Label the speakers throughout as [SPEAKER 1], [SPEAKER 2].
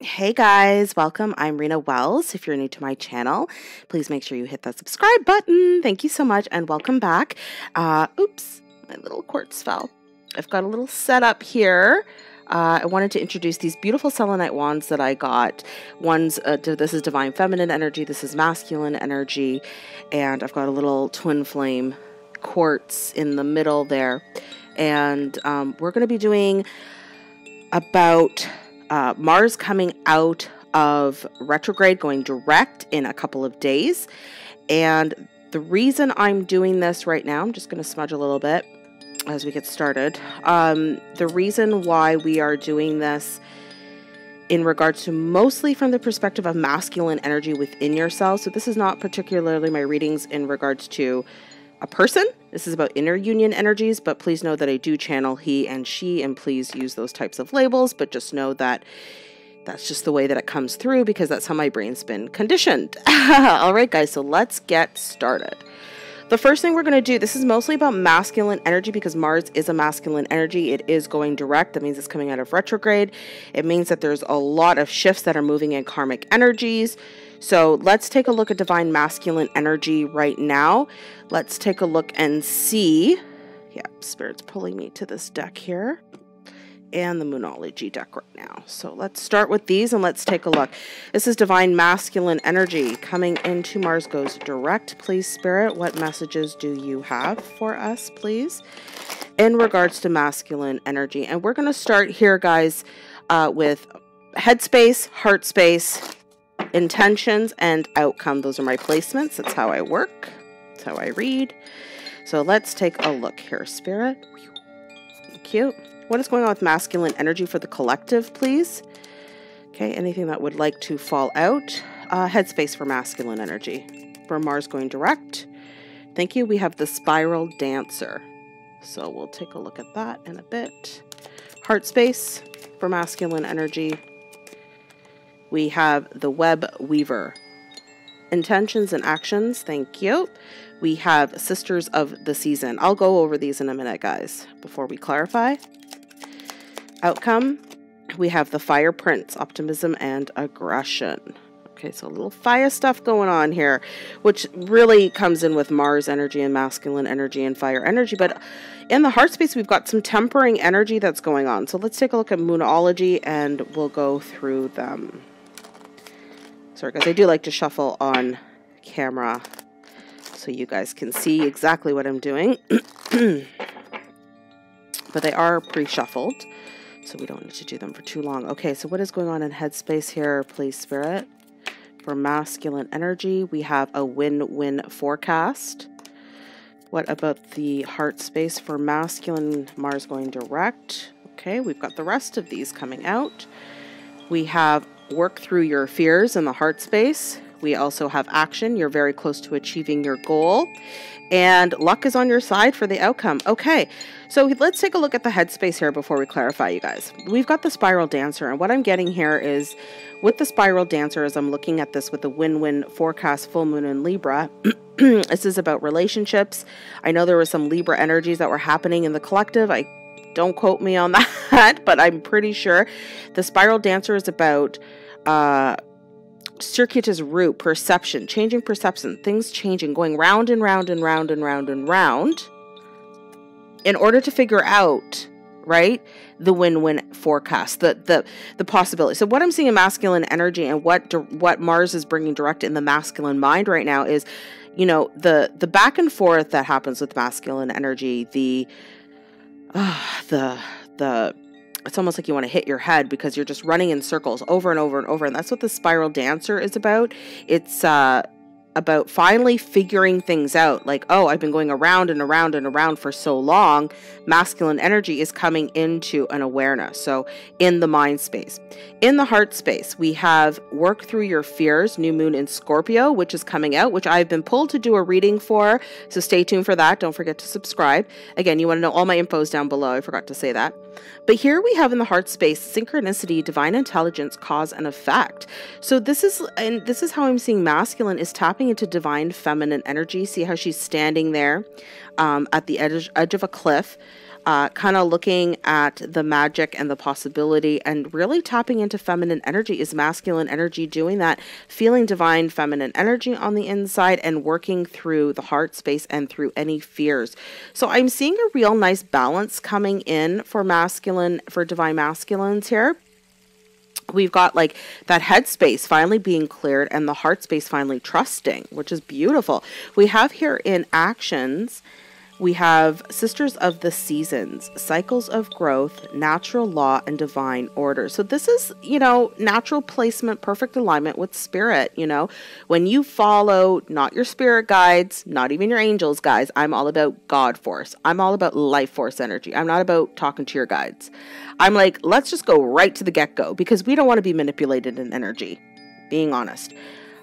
[SPEAKER 1] Hey guys, welcome. I'm Rena Wells. If you're new to my channel, please make sure you hit that subscribe button. Thank you so much and welcome back. Uh, oops, my little quartz fell. I've got a little setup here. Uh, I wanted to introduce these beautiful selenite wands that I got. One's uh, this is divine feminine energy, this is masculine energy, and I've got a little twin flame quartz in the middle there. And um, we're going to be doing about uh, Mars coming out of retrograde, going direct in a couple of days. And the reason I'm doing this right now, I'm just going to smudge a little bit as we get started. Um, the reason why we are doing this in regards to mostly from the perspective of masculine energy within yourself. So, this is not particularly my readings in regards to a person. This is about inner union energies, but please know that I do channel he and she, and please use those types of labels, but just know that that's just the way that it comes through because that's how my brain's been conditioned. All right, guys, so let's get started. The first thing we're going to do, this is mostly about masculine energy because Mars is a masculine energy. It is going direct. That means it's coming out of retrograde. It means that there's a lot of shifts that are moving in karmic energies. So let's take a look at divine masculine energy right now. Let's take a look and see. Yeah, Spirit's pulling me to this deck here and the Moonology deck right now. So let's start with these and let's take a look. This is Divine Masculine Energy coming into Mars Goes Direct. Please, Spirit, what messages do you have for us, please, in regards to masculine energy? And we're going to start here, guys, uh, with headspace, heart space, intentions and outcome. Those are my placements. That's how I work. That's how I read. So let's take a look here, Spirit. Cute. What is going on with masculine energy for the collective, please? Okay, anything that would like to fall out? Uh, headspace for masculine energy. For Mars going direct. Thank you. We have the spiral dancer. So we'll take a look at that in a bit. Heart space for masculine energy we have the web weaver. Intentions and actions, thank you. We have sisters of the season. I'll go over these in a minute, guys, before we clarify. Outcome, we have the fire prince, optimism and aggression. Okay, so a little fire stuff going on here, which really comes in with Mars energy and masculine energy and fire energy. But in the heart space, we've got some tempering energy that's going on. So let's take a look at moonology and we'll go through them. Sorry guys, I do like to shuffle on camera so you guys can see exactly what I'm doing. but they are pre-shuffled, so we don't need to do them for too long. Okay, so what is going on in headspace here, please, Spirit? For masculine energy, we have a win-win forecast. What about the heart space for masculine Mars going direct? Okay, we've got the rest of these coming out. We have work through your fears in the heart space. We also have action. You're very close to achieving your goal. And luck is on your side for the outcome. Okay, so let's take a look at the headspace here before we clarify, you guys. We've got the spiral dancer, and what I'm getting here is with the spiral dancer, as I'm looking at this with the win win forecast full moon in Libra, this is about relationships. I know there were some Libra energies that were happening in the collective. I don't quote me on that, but I'm pretty sure the spiral dancer is about uh, circuitous route, perception, changing perception, things changing, going round and round and round and round and round in order to figure out right the win-win forecast the the the possibility. So what i'm seeing in masculine energy and what what mars is bringing direct in the masculine mind right now is you know the the back and forth that happens with masculine energy the uh, the the it's almost like you want to hit your head because you're just running in circles over and over and over and that's what the spiral dancer is about. It's uh about finally figuring things out. Like oh i've been going around and around and around for so long. Masculine energy is coming into an awareness. So in the mind space. In the heart space we have work through your fears new moon in scorpio which is coming out which i've been pulled to do a reading for. So stay tuned for that. Don't forget to subscribe. Again you want to know all my infos down below. I forgot to say that but here we have in the heart space synchronicity, divine intelligence, cause and effect. So this is and this is how I'm seeing masculine is tapping into divine feminine energy. See how she's standing there um, at the edge, edge of a cliff. Uh, kind of looking at the magic and the possibility and really tapping into feminine energy. Is masculine energy doing that? Feeling divine feminine energy on the inside and working through the heart space and through any fears. So I'm seeing a real nice balance coming in for masculine, for divine masculines here we've got like that headspace finally being cleared and the heart space finally trusting, which is beautiful. We have here in actions we have Sisters of the Seasons, Cycles of Growth, Natural Law, and Divine Order. So, this is, you know, natural placement, perfect alignment with spirit. You know, when you follow not your spirit guides, not even your angels guys, I'm all about God force. I'm all about life force energy. I'm not about talking to your guides. I'm like, let's just go right to the get go because we don't want to be manipulated in energy, being honest.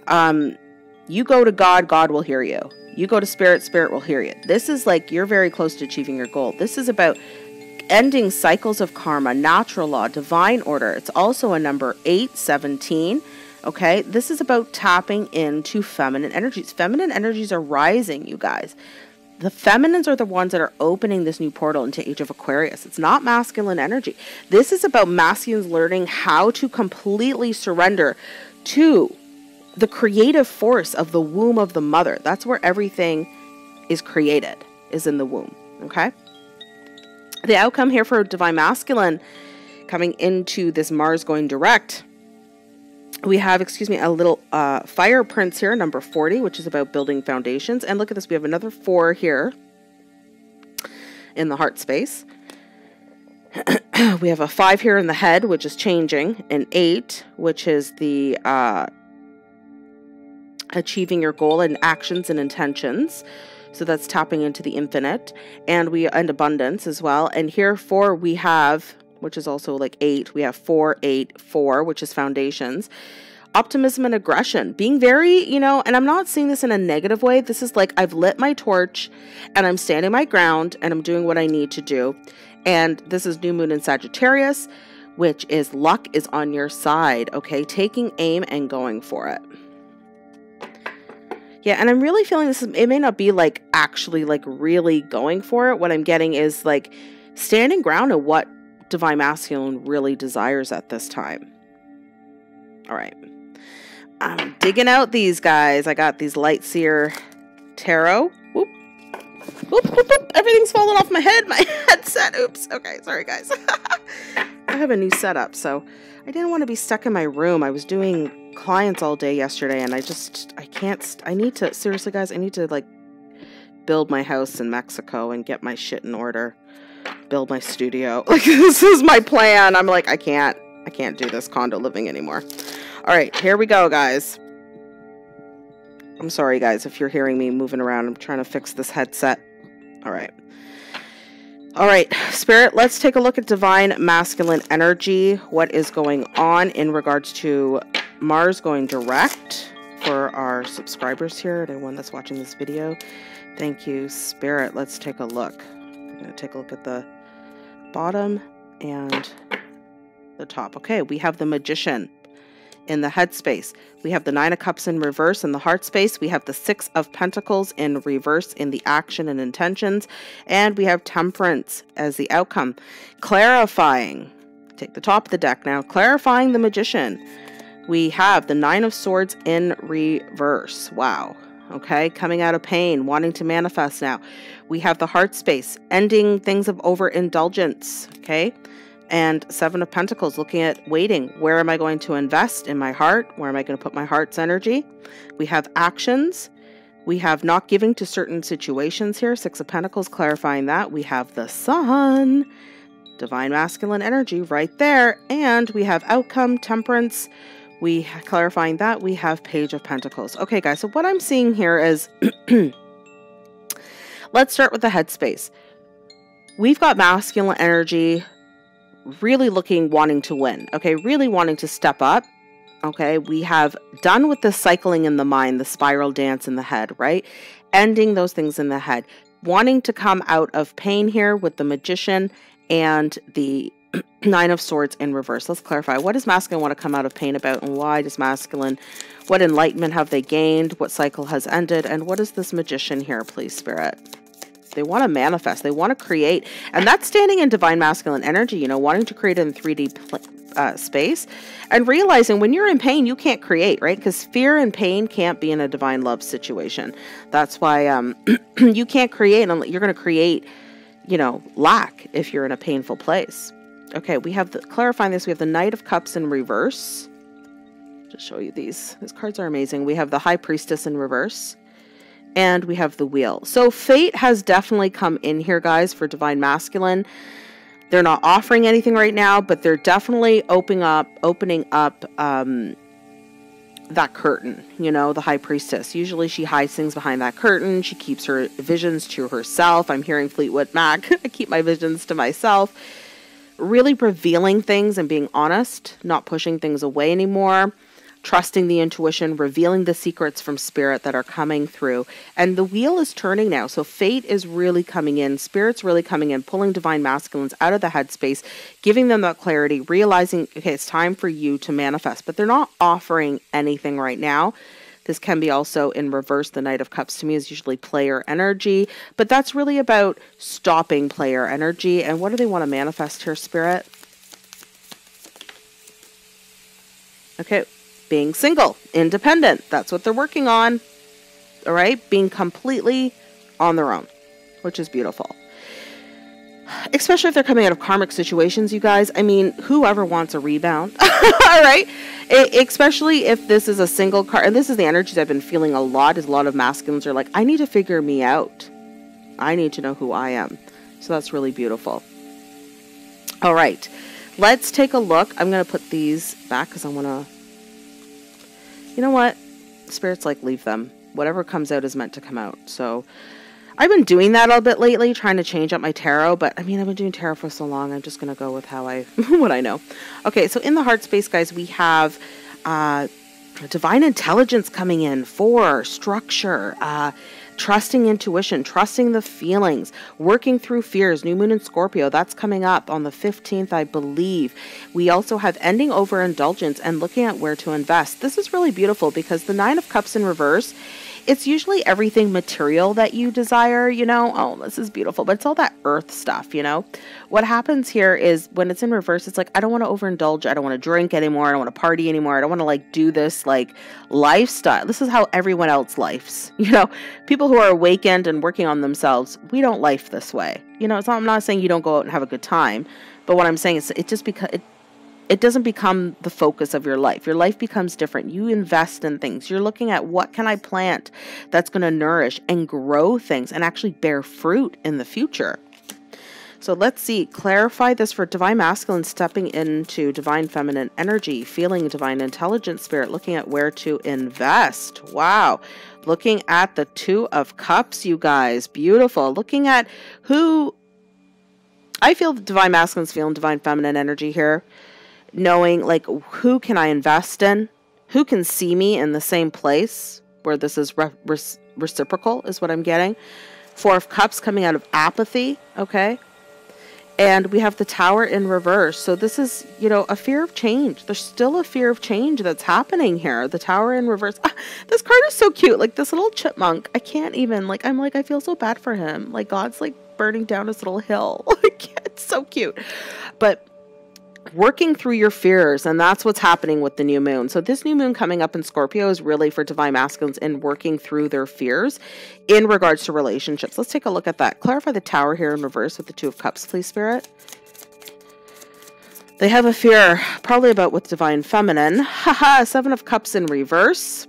[SPEAKER 1] Um, you go to God, God will hear you. You go to spirit, spirit will hear you. This is like you're very close to achieving your goal. This is about ending cycles of karma, natural law, divine order. It's also a number 817. Okay, this is about tapping into feminine energies. Feminine energies are rising, you guys. The feminines are the ones that are opening this new portal into Age of Aquarius. It's not masculine energy. This is about masculines learning how to completely surrender to the creative force of the womb of the mother. That's where everything is created, is in the womb. Okay? The outcome here for Divine Masculine coming into this Mars going direct, we have, excuse me, a little uh, fire prince here, number 40, which is about building foundations. And look at this, we have another four here in the heart space. we have a five here in the head, which is changing, an eight, which is the uh, achieving your goal and actions and intentions. So that's tapping into the infinite and we and abundance as well. And here four we have, which is also like eight, we have four, eight, four, which is foundations. Optimism and aggression, being very, you know, and I'm not seeing this in a negative way. This is like I've lit my torch and I'm standing my ground and I'm doing what I need to do. And this is new moon in Sagittarius, which is luck is on your side, okay? Taking aim and going for it. Yeah, and I'm really feeling this. Is, it may not be like actually like really going for it. What I'm getting is like standing ground at what Divine Masculine really desires at this time. All right. I'm digging out these guys. I got these Light Seer Tarot. Everything's falling off my head. My headset. Oops. Okay, sorry, guys. I have a new setup, so I didn't want to be stuck in my room. I was doing clients all day yesterday and I just I can't I need to seriously guys I need to like build my house in Mexico and get my shit in order build my studio like this is my plan I'm like I can't I can't do this condo living anymore all right here we go guys I'm sorry guys if you're hearing me moving around I'm trying to fix this headset all right all right, Spirit, let's take a look at divine masculine energy. What is going on in regards to Mars going direct for our subscribers here, and anyone that's watching this video. Thank you, Spirit. Let's take a look. We're going to take a look at the bottom and the top. Okay, we have the Magician in the headspace. We have the Nine of Cups in reverse in the heart space. We have the Six of Pentacles in reverse in the action and intentions. And we have Temperance as the outcome. Clarifying. Take the top of the deck now. Clarifying the Magician we have the Nine of Swords in reverse. Wow. Okay, coming out of pain, wanting to manifest now. We have the heart space, ending things of overindulgence. Okay, and Seven of Pentacles, looking at waiting. Where am I going to invest in my heart? Where am I going to put my heart's energy? We have actions. We have not giving to certain situations here. Six of Pentacles, clarifying that. We have the Sun, divine masculine energy right there. And we have outcome, temperance we clarifying that we have page of pentacles okay guys so what i'm seeing here is let's start with the headspace we've got masculine energy really looking wanting to win okay really wanting to step up okay we have done with the cycling in the mind the spiral dance in the head right ending those things in the head wanting to come out of pain here with the magician and the Nine of Swords in reverse. Let's clarify. What does masculine want to come out of pain about and why does masculine, what enlightenment have they gained? What cycle has ended? And what is this magician here, please, Spirit? They want to manifest. They want to create. And that's standing in divine masculine energy, you know, wanting to create in 3D uh, space and realizing when you're in pain, you can't create, right? Because fear and pain can't be in a divine love situation. That's why um, you can't create, and you're going to create, you know, lack if you're in a painful place. Okay, we have the clarifying this. We have the Knight of Cups in reverse. Just show you these. These cards are amazing. We have the High Priestess in reverse and we have the wheel. So fate has definitely come in here, guys, for divine masculine. They're not offering anything right now, but they're definitely opening up, opening up um, that curtain. You know, the high priestess. Usually, she hides things behind that curtain. She keeps her visions to herself. I'm hearing Fleetwood Mac. I keep my visions to myself. Really revealing things and being honest, not pushing things away anymore trusting the intuition, revealing the secrets from spirit that are coming through. And the wheel is turning now. So fate is really coming in, spirit's really coming in, pulling divine masculines out of the headspace, giving them that clarity, realizing, okay, it's time for you to manifest. But they're not offering anything right now. This can be also in reverse. The Knight of Cups to me is usually player energy, but that's really about stopping player energy. And what do they want to manifest here, Spirit? Okay, being single, independent. That's what they're working on. All right, being completely on their own, which is beautiful. Especially if they're coming out of karmic situations, you guys. I mean, whoever wants a rebound, all right? It, especially if this is a single card, and this is the energies I've been feeling a lot. Is a lot of masculines are like, I need to figure me out. I need to know who I am. So that's really beautiful. All right, let's take a look. I'm going to put these back because I want to you know what? Spirits like leave them. Whatever comes out is meant to come out. So I've been doing that a bit lately, trying to change up my tarot, but I mean, I've been doing tarot for so long, I'm just going to go with how I, what I know. Okay, so in the heart space, guys, we have uh, divine intelligence coming in, for structure, uh, trusting intuition, trusting the feelings, working through fears. New moon in Scorpio, that's coming up on the 15th, I believe. We also have ending overindulgence and looking at where to invest. This is really beautiful because the Nine of Cups in reverse it's usually everything material that you desire, you know. Oh, this is beautiful, but it's all that earth stuff, you know. What happens here is when it's in reverse, it's like, I don't want to overindulge. I don't want to drink anymore. I don't want to party anymore. I don't want to like do this like lifestyle. This is how everyone else lives, you know. People who are awakened and working on themselves, we don't life this way. You know, it's not, I'm not saying you don't go out and have a good time, but what I'm saying is it just because it it doesn't become the focus of your life. Your life becomes different. You invest in things. You're looking at what can I plant that's going to nourish and grow things and actually bear fruit in the future. So let's see, clarify this for divine masculine stepping into divine feminine energy, feeling divine intelligence spirit, looking at where to invest. Wow. Looking at the 2 of cups, you guys. Beautiful. Looking at who I feel divine masculine's feeling divine feminine energy here knowing like who can I invest in, who can see me in the same place where this is re- re- reciprocal is what I'm getting. Four of Cups coming out of apathy, okay? And we have the Tower in reverse. So this is, you know, a fear of change. There's still a fear of change that's happening here. The Tower in reverse. Ah, this card is so cute. Like this little chipmunk. I can't even, like, I'm like, I feel so bad for him. Like God's like burning down his little hill. Like, it's so cute. But working through your fears and that's what's happening with the new moon so this new moon coming up in scorpio is really for divine masculines in working through their fears in regards to relationships let's take a look at that clarify the tower here in reverse with the two of cups please spirit they have a fear probably about with divine feminine haha seven of cups in reverse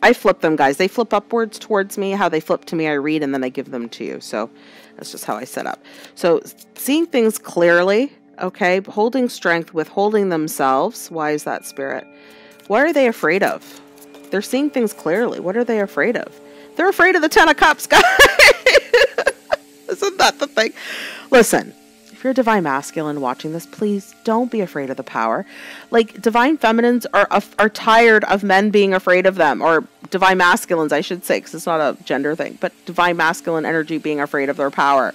[SPEAKER 1] I flip them, guys. They flip upwards towards me. How they flip to me, I read, and then I give them to you. So that's just how I set up. So seeing things clearly, Okay, holding strength, withholding themselves. Why is that spirit? What are they afraid of? They're seeing things clearly. What are they afraid of? They're afraid of the Ten of Cups, guys. Isn't that the thing? Listen, if you're divine masculine watching this, please don't be afraid of the power. Like divine feminines are are tired of men being afraid of them, or divine masculines, I should say, because it's not a gender thing, but divine masculine energy being afraid of their power.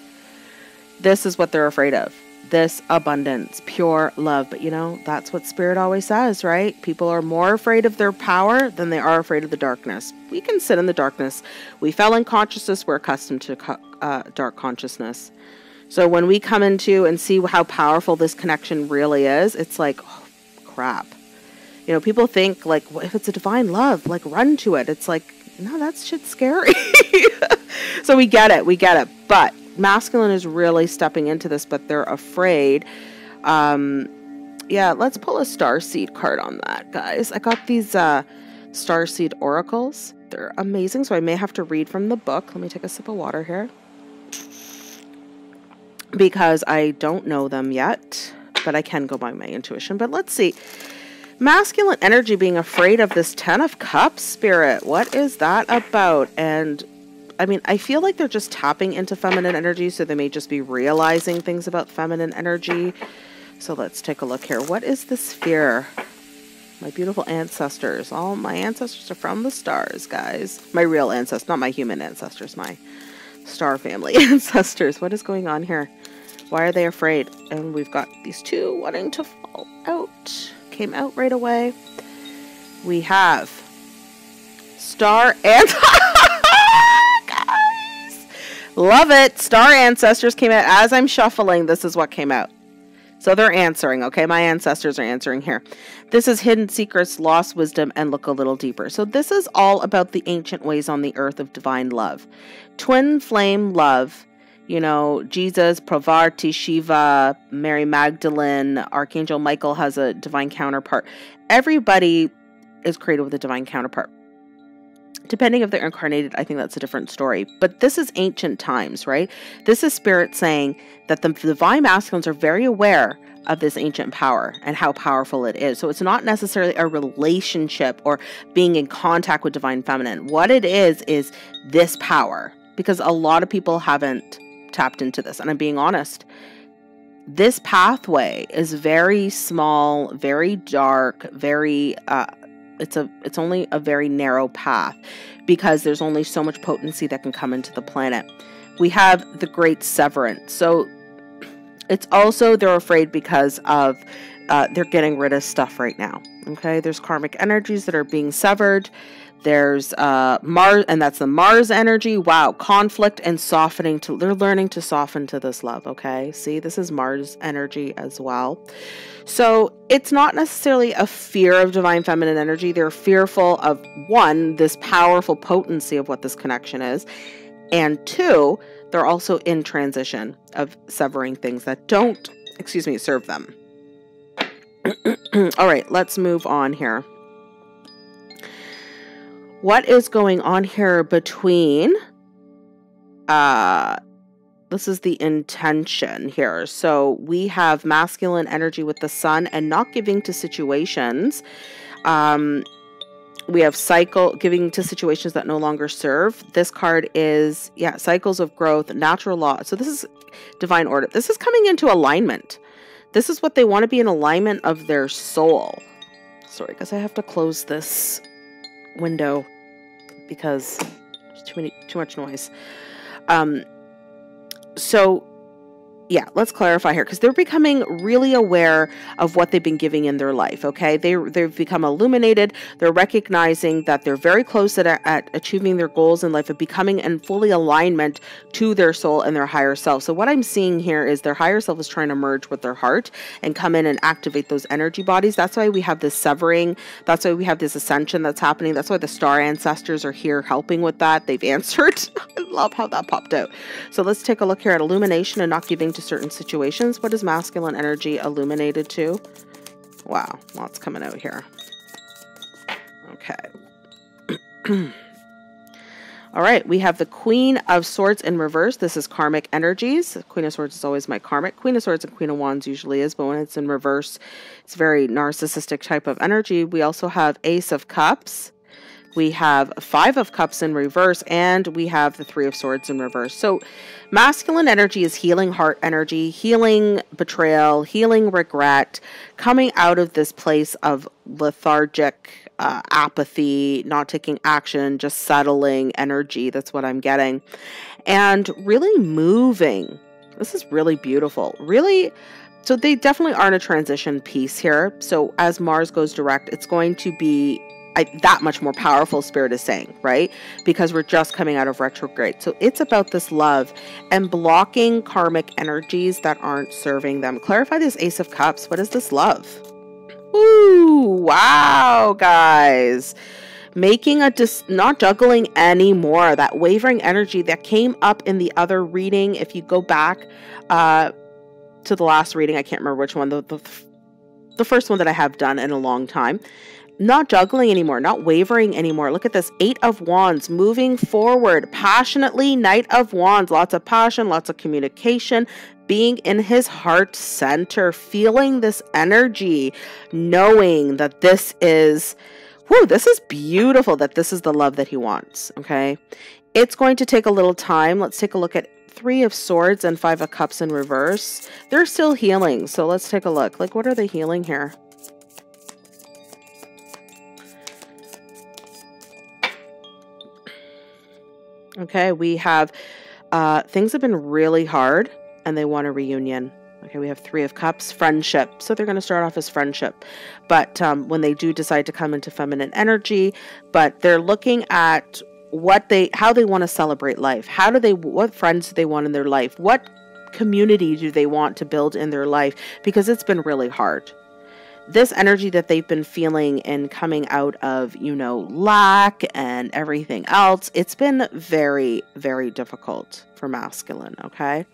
[SPEAKER 1] This is what they're afraid of this abundance, pure love. But you know, that's what Spirit always says, right? People are more afraid of their power than they are afraid of the darkness. We can sit in the darkness. We fell in consciousness, we're accustomed to uh, dark consciousness. So when we come into and see how powerful this connection really is, it's like, oh, crap. You know, people think like, well, if it's a divine love, like run to it. It's like, no, that's shit scary. so we get it, we get it. But masculine is really stepping into this, but they're afraid. Um, yeah, let's pull a star seed card on that, guys. I got these uh, star seed oracles. They're amazing, so I may have to read from the book. Let me take a sip of water here because I don't know them yet, but I can go by my intuition. But let's see. Masculine energy being afraid of this 10 of cups spirit. What is that about? And I mean, I feel like they're just tapping into feminine energy, so they may just be realizing things about feminine energy. So let's take a look here. What is this fear? My beautiful ancestors. All my ancestors are from the stars, guys. My real ancestors, not my human ancestors, my star family ancestors. What is going on here? Why are they afraid? And we've got these two wanting to fall out. Came out right away. We have star and guys, love it. Star ancestors came out as I'm shuffling. This is what came out. So they're answering, okay? My ancestors are answering here. This is Hidden Secrets, Lost Wisdom, and Look a Little Deeper. So this is all about the ancient ways on the earth of divine love. Twin flame love, you know, Jesus, Parvati, Shiva, Mary Magdalene, Archangel Michael has a divine counterpart. Everybody is created with a divine counterpart. Depending if they're incarnated, I think that's a different story. But this is ancient times, right? This is spirit saying that the divine masculines are very aware of this ancient power and how powerful it is. So it's not necessarily a relationship or being in contact with divine feminine. What it is is this power because a lot of people haven't tapped into this and I'm being honest. This pathway is very small, very dark, very uh, it's a it's only a very narrow path because there's only so much potency that can come into the planet. We have the great severance. So it's also they're afraid because of uh, they're getting rid of stuff right now. Okay, there's karmic energies that are being severed. There's uh, Mars, and that's the Mars energy. Wow, conflict and softening. To they're learning to soften to this love. Okay, see, this is Mars energy as well. So it's not necessarily a fear of divine feminine energy. They're fearful of one, this powerful potency of what this connection is, and two, they're also in transition of severing things that don't, excuse me, serve them. All right, let's move on here. What is going on here between uh this is the intention here. So we have masculine energy with the sun and not giving to situations. Um, we have cycle giving to situations that no longer serve. This card is, yeah, cycles of growth, natural law. So this is divine order. This is coming into alignment. This is what they want to be in alignment of their soul. Sorry, because I have to close this window because there's too many too much noise. Um, so yeah, let's clarify here because they're becoming really aware of what they've been giving in their life. Okay, they they've become illuminated. They're recognizing that they're very close at, at achieving their goals in life of becoming in fully alignment to their soul and their higher self. So what I'm seeing here is their higher self is trying to merge with their heart and come in and activate those energy bodies. That's why we have this severing. That's why we have this ascension that's happening. That's why the star ancestors are here helping with that. They've answered. I love how that popped out. So let's take a look here at illumination and not giving to certain situations. What is masculine energy illuminated to? Wow, lots coming out here. Okay. All right, we have the Queen of Swords in reverse. This is karmic energies. Queen of Swords is always my karmic. Queen of Swords and Queen of Wands usually is, but when it's in reverse, it's very narcissistic type of energy. We also have Ace of Cups we have Five of Cups in reverse, and we have the Three of Swords in reverse. So, masculine energy is healing heart energy, healing betrayal, healing regret, coming out of this place of lethargic uh, apathy, not taking action, just settling energy. That's what I'm getting. And really moving. This is really beautiful. Really so they definitely aren't a transition piece here. So as Mars goes direct, it's going to be I, that much more powerful spirit is saying, right? Because we're just coming out of retrograde. So it's about this love and blocking karmic energies that aren't serving them. Clarify this Ace of Cups. What is this love? Ooh, wow, guys. Making a dis- not juggling anymore. That wavering energy that came up in the other reading. If you go back uh, to the last reading, I can't remember which one, the, the, the first one that I have done in a long time not juggling anymore, not wavering anymore. Look at this Eight of Wands moving forward passionately. Knight of Wands, lots of passion, lots of communication, being in his heart center, feeling this energy, knowing that this is, whoo, this is beautiful, that this is the love that he wants. Okay. It's going to take a little time. Let's take a look at Three of Swords and Five of Cups in reverse. They're still healing. So let's take a look. Like, what are they healing here? Okay, we have uh, things have been really hard and they want a reunion. Okay, we have Three of Cups, friendship. So they're going to start off as friendship. But um, when they do decide to come into feminine energy, but they're looking at what they, how they want to celebrate life. How do they, what friends do they want in their life? What community do they want to build in their life? Because it's been really hard this energy that they've been feeling and coming out of, you know, lack and everything else, it's been very, very difficult for masculine, okay?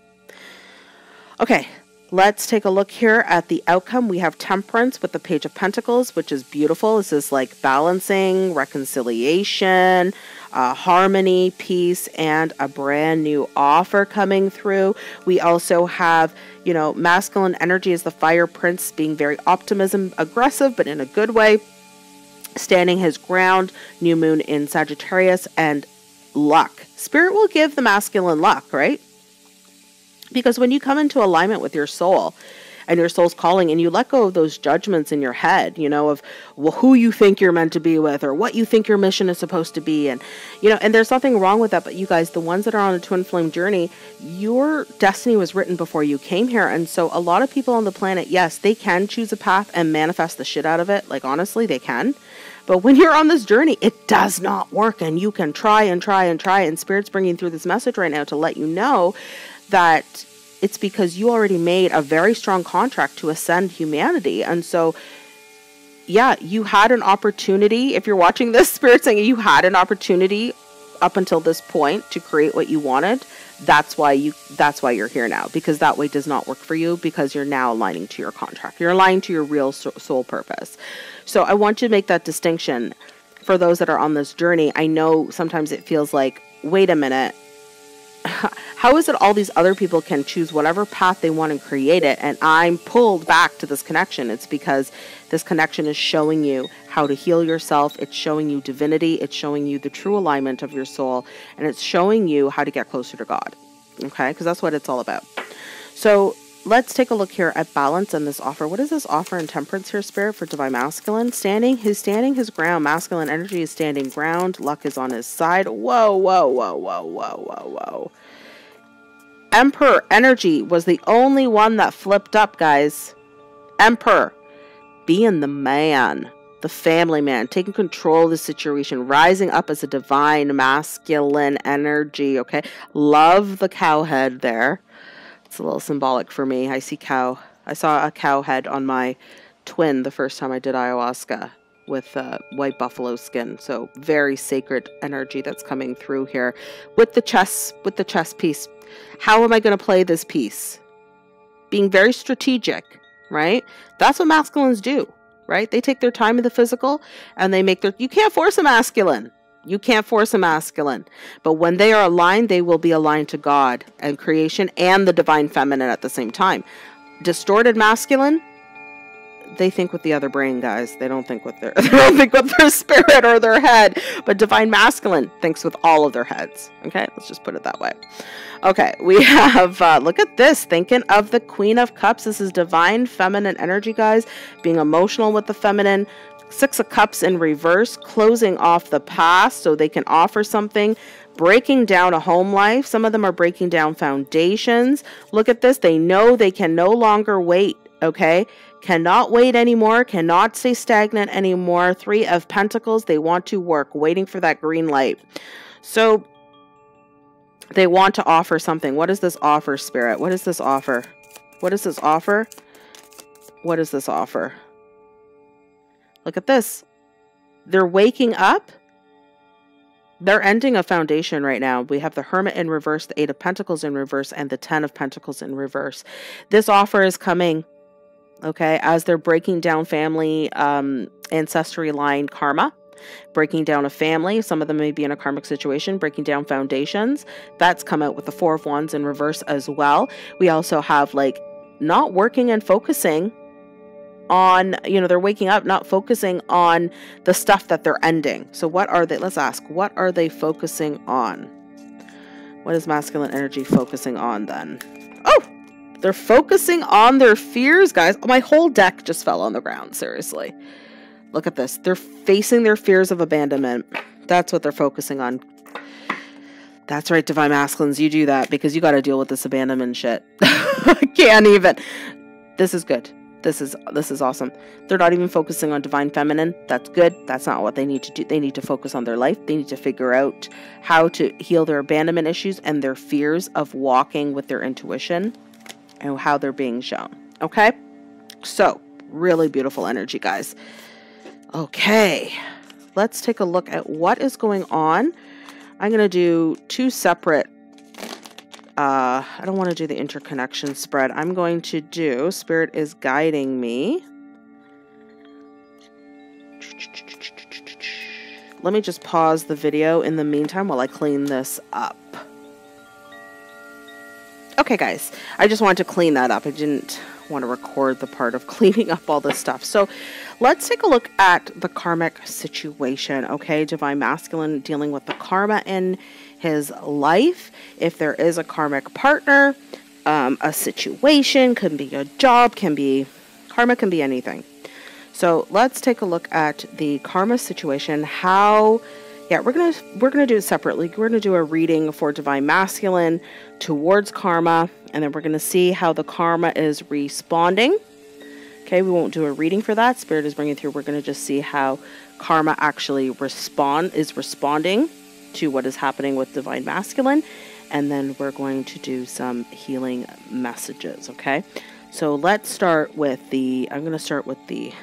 [SPEAKER 1] Okay, let's take a look here at the outcome. We have temperance with the page of pentacles, which is beautiful. This is like balancing, reconciliation, uh, harmony, peace, and a brand new offer coming through. We also have, you know, masculine energy as the fire prince being very optimism, aggressive, but in a good way, standing his ground, new moon in Sagittarius, and luck. Spirit will give the masculine luck, right? Because when you come into alignment with your soul, and your soul's calling and you let go of those judgments in your head, you know, of well, who you think you're meant to be with or what you think your mission is supposed to be. And, you know, and there's nothing wrong with that. But you guys, the ones that are on a twin flame journey, your destiny was written before you came here. And so a lot of people on the planet, yes, they can choose a path and manifest the shit out of it. Like, honestly, they can. But when you're on this journey, it does not work. And you can try and try and try. And Spirit's bringing through this message right now to let you know that it's because you already made a very strong contract to ascend humanity. And so, yeah, you had an opportunity. If you're watching this, Spirit saying you had an opportunity up until this point to create what you wanted. That's why you that's why you're here now because that way does not work for you because you're now aligning to your contract. You're aligning to your real soul purpose. So I want you to make that distinction for those that are on this journey. I know sometimes it feels like wait a minute how is it all these other people can choose whatever path they want and create it? And i'm pulled back to this connection. It's because this connection is showing you how to heal yourself. It's showing you divinity. It's showing you the true alignment of your soul. And it's showing you how to get closer to god. Okay? Because that's what it's all about. So let's take a look here at balance and this offer. What is this offer and temperance here, spirit, for divine masculine? Standing, he's standing his ground. Masculine energy is standing ground. Luck is on his side. Whoa, whoa, whoa, whoa, whoa, whoa, whoa. Emperor energy was the only one that flipped up, guys. Emperor, being the man, the family man, taking control of the situation, rising up as a divine masculine energy, okay? Love the cowhead there. It's a little symbolic for me. I see cow. I saw a cow head on my twin the first time I did ayahuasca with uh, white buffalo skin. So very sacred energy that's coming through here with the chess with the chess piece. How am I going to play this piece? Being very strategic, right? That's what masculines do, right? They take their time in the physical and they make their. You can't force a masculine. You can't force a masculine. But when they are aligned, they will be aligned to God and creation and the divine feminine at the same time. Distorted masculine, they think with the other brain, guys. They don't think with their they don't think with their spirit or their head. But divine masculine thinks with all of their heads. Okay, let's just put it that way. Okay, we have uh, look at this. Thinking of the Queen of Cups. This is divine feminine energy, guys. Being emotional with the feminine, Six of Cups in reverse, closing off the past so they can offer something. breaking down a home life. Some of them are breaking down foundations. Look at this. They know they can no longer wait, okay? Cannot wait anymore, cannot stay stagnant anymore. Three of Pentacles, they want to work, waiting for that green light. So they want to offer something. What does this offer, Spirit? What does this offer? What does this offer? What does this offer? Look at this. They're waking up. They're ending a foundation right now. We have the Hermit in reverse, the Eight of Pentacles in reverse, and the Ten of Pentacles in reverse. This offer is coming, okay, as they're breaking down family um, ancestry line karma breaking down a family. Some of them may be in a karmic situation, breaking down foundations. That's come out with the Four of Wands in reverse as well. We also have like not working and focusing on, you know, they're waking up, not focusing on the stuff that they're ending. So, what are they? Let's ask, what are they focusing on? What is masculine energy focusing on then? Oh, they're focusing on their fears, guys. My whole deck just fell on the ground, seriously. Look at this. They're facing their fears of abandonment. That's what they're focusing on. That's right, Divine Masculines. You do that because you got to deal with this abandonment shit. I can't even. This is good. This is this is awesome. They're not even focusing on divine feminine. That's good. That's not what they need to do. They need to focus on their life. They need to figure out how to heal their abandonment issues and their fears of walking with their intuition and how they're being shown. Okay? So, really beautiful energy, guys. Okay, let's take a look at what is going on. I'm going to do two separate, uh, I don't want to do the interconnection spread. I'm going to do, Spirit is guiding me. Let me just pause the video in the meantime while I clean this up. Okay, guys, I just wanted to clean that up. I didn't want to record the part of cleaning up all this stuff. So let's take a look at the karmic situation. Okay, Divine Masculine dealing with the karma in his life. If there is a karmic partner, um, a situation, can be a job, can be karma, can be anything. So let's take a look at the karma situation. How yeah, we're gonna we're gonna do it separately. We're gonna do a reading for divine masculine towards karma, and then we're gonna see how the karma is responding. Okay, we won't do a reading for that. Spirit is bringing through. We're gonna just see how karma actually respond is responding to what is happening with divine masculine, and then we're going to do some healing messages. Okay, so let's start with the. I'm gonna start with the.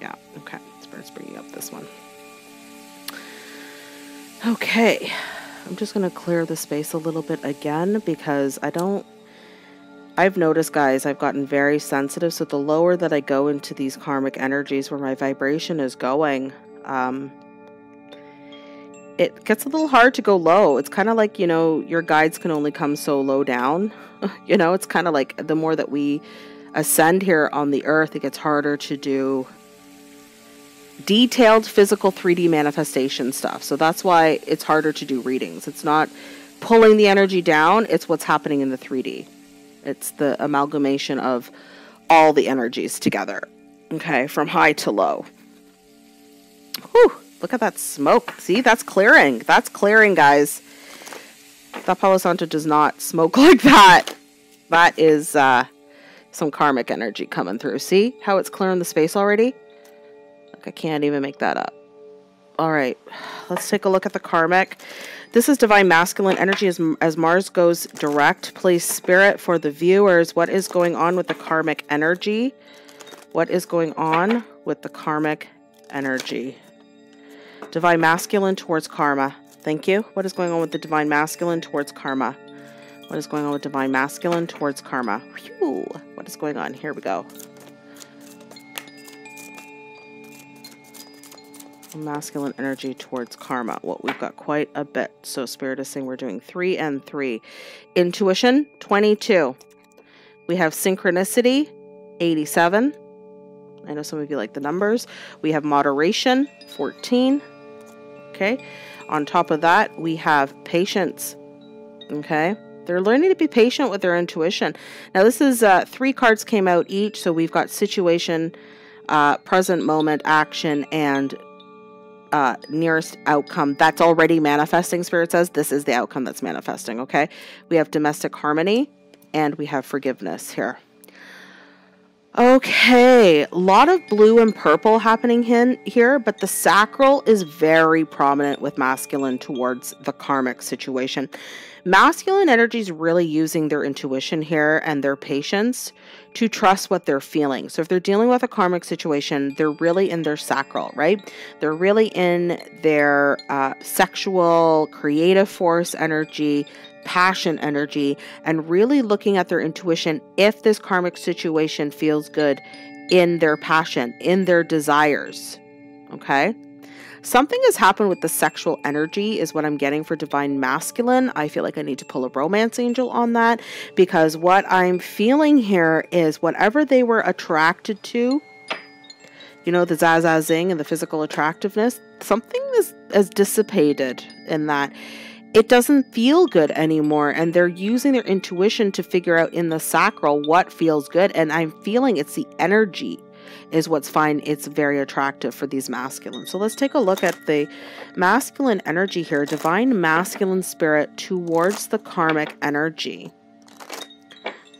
[SPEAKER 1] Yeah. Okay. Spirit's bringing up this one. Okay, I'm just going to clear the space a little bit again because I don't... I've noticed, guys, I've gotten very sensitive. So the lower that I go into these karmic energies where my vibration is going, um, it gets a little hard to go low. It's kind of like, you know, your guides can only come so low down. you know, it's kind of like the more that we ascend here on the earth, it gets harder to do detailed physical 3D manifestation stuff. So that's why it's harder to do readings. It's not pulling the energy down, it's what's happening in the 3D. It's the amalgamation of all the energies together. Okay, from high to low. Whew, look at that smoke. See, that's clearing. That's clearing, guys. That Palo Santo does not smoke like that. That is uh, some karmic energy coming through. See how it's clearing the space already? Like I can't even make that up. All right, let's take a look at the karmic. This is divine masculine energy as, as Mars goes direct. Please spirit for the viewers. What is going on with the karmic energy? What is going on with the karmic energy? Divine masculine towards karma. Thank you. What is going on with the divine masculine towards karma? What is going on with divine masculine towards karma? Whew. What is going on? Here we go. masculine energy towards karma. Well, we've got quite a bit. So Spirit is saying we're doing three and three. Intuition, 22. We have synchronicity, 87. I know some of you like the numbers. We have moderation, 14. Okay. On top of that, we have patience. Okay. They're learning to be patient with their intuition. Now, this is uh, three cards came out each. So we've got situation, uh, present moment, action, and uh, nearest outcome that's already manifesting, Spirit says. This is the outcome that's manifesting, okay? We have domestic harmony and we have forgiveness here. Okay, a lot of blue and purple happening in, here, but the sacral is very prominent with masculine towards the karmic situation. Masculine energy is really using their intuition here and their patience to trust what they're feeling. So if they're dealing with a karmic situation, they're really in their sacral, right? They're really in their uh, sexual, creative force energy, passion energy, and really looking at their intuition if this karmic situation feels good in their passion, in their desires. Okay? Something has happened with the sexual energy, is what I'm getting for divine masculine. I feel like I need to pull a romance angel on that because what I'm feeling here is whatever they were attracted to, you know, the zaza zing and the physical attractiveness, something is, is dissipated in that. It doesn't feel good anymore, and they're using their intuition to figure out in the sacral what feels good. And I'm feeling it's the energy is what's fine. It's very attractive for these masculine. So let's take a look at the masculine energy here, divine masculine spirit towards the karmic energy.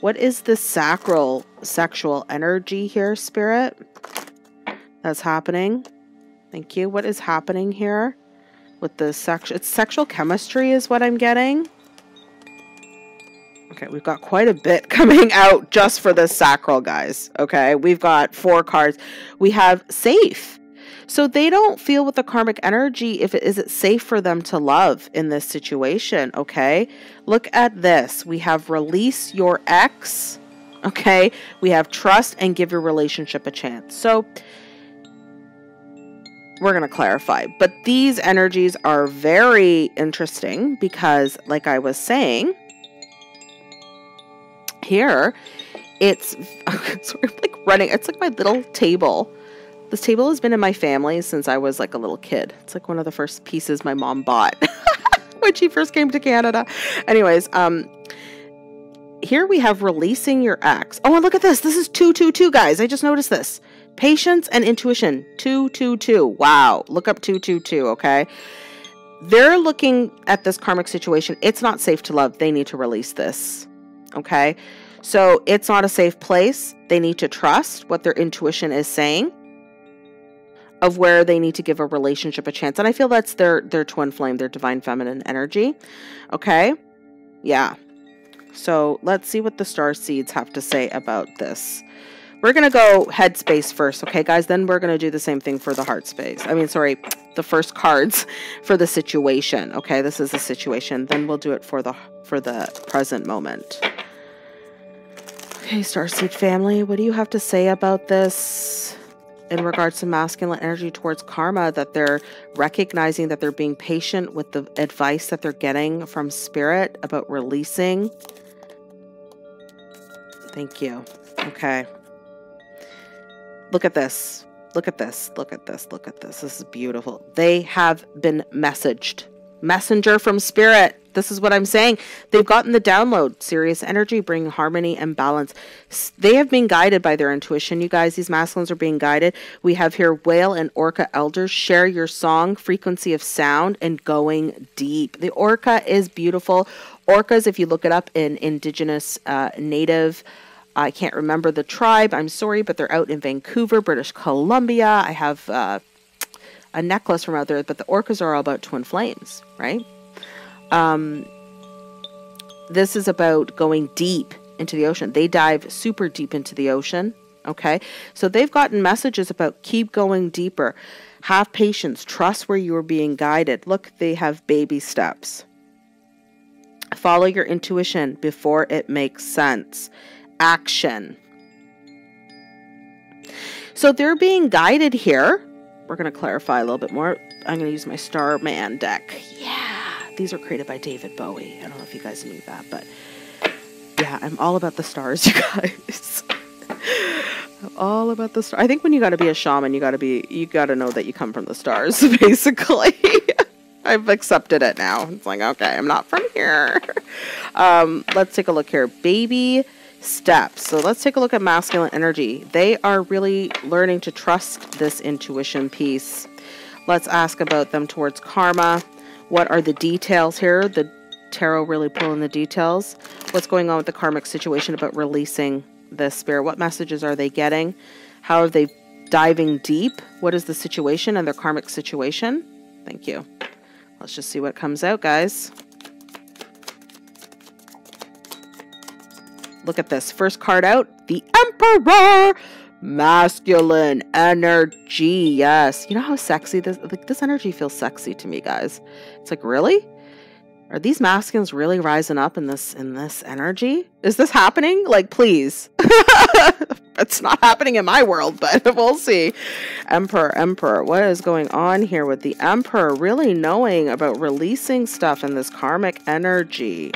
[SPEAKER 1] What is the sacral sexual energy here, spirit? That's happening. Thank you. What is happening here with the sexual? It's sexual chemistry is what I'm getting. Okay, we've got quite a bit coming out just for the sacral, guys. Okay, we've got four cards. We have safe. So they don't feel with the karmic energy if it is it safe for them to love in this situation, okay? Look at this. We have release your ex, okay? We have trust and give your relationship a chance. So we're going to clarify, but these energies are very interesting because like I was saying, here, it's sort of like running. It's like my little table. This table has been in my family since I was like a little kid. It's like one of the first pieces my mom bought when she first came to Canada. Anyways, um, here we have releasing your ex. Oh, and look at this. This is 222, guys. I just noticed this. Patience and intuition. 222. Wow. Look up 222, okay? They're looking at this karmic situation. It's not safe to love. They need to release this. Okay. So it's not a safe place. They need to trust what their intuition is saying of where they need to give a relationship a chance. And I feel that's their their twin flame, their divine feminine energy. Okay? Yeah. So let's see what the star seeds have to say about this. We're going to go headspace first, okay, guys? Then we're going to do the same thing for the heart space. I mean, sorry, the first cards for the situation, okay? This is a situation. Then we'll do it for the for the present moment. Okay, Starseed family, what do you have to say about this in regards to masculine energy towards karma? That they're recognizing that they're being patient with the advice that they're getting from spirit about releasing. Thank you. Okay. Look at this. Look at this. Look at this. Look at this. This is beautiful. They have been messaged. Messenger from spirit. This is what I'm saying. They've gotten the download. Sirius energy, bring harmony and balance. They have been guided by their intuition. You guys, these masculines are being guided. We have here whale and orca elders. Share your song, frequency of sound, and going deep. The orca is beautiful. Orcas, if you look it up in indigenous uh, native, I can't remember the tribe. I'm sorry, but they're out in Vancouver, British Columbia. I have uh, a necklace from out there, but the orcas are all about twin flames, right? Um, this is about going deep into the ocean. They dive super deep into the ocean. Okay. So they've gotten messages about keep going deeper, have patience, trust where you're being guided. Look, they have baby steps. Follow your intuition before it makes sense. Action. So they're being guided here. We're going to clarify a little bit more. I'm going to use my Starman deck. Yeah. These were created by David Bowie. I don't know if you guys knew that, but yeah, I'm all about the stars, you guys. All about the stars. I think when you got to be a shaman, you got to be, you got to know that you come from the stars, basically. I've accepted it now. It's like, okay, I'm not from here. Um, let's take a look here. Baby steps. So let's take a look at masculine energy. They are really learning to trust this intuition piece Let's ask about them towards karma. What are the details here? The tarot really pulling the details. What's going on with the karmic situation about releasing the spirit? What messages are they getting? How are they diving deep? What is the situation and their karmic situation? Thank you. Let's just see what comes out, guys. Look at this. First card out, the Emperor. Masculine energy. Yes. You know how sexy this like this energy feels sexy to me, guys. It's like, really? Are these masculines really rising up in this in this energy? Is this happening? Like, please. it's not happening in my world, but we'll see. Emperor, Emperor, what is going on here with the Emperor really knowing about releasing stuff in this karmic energy?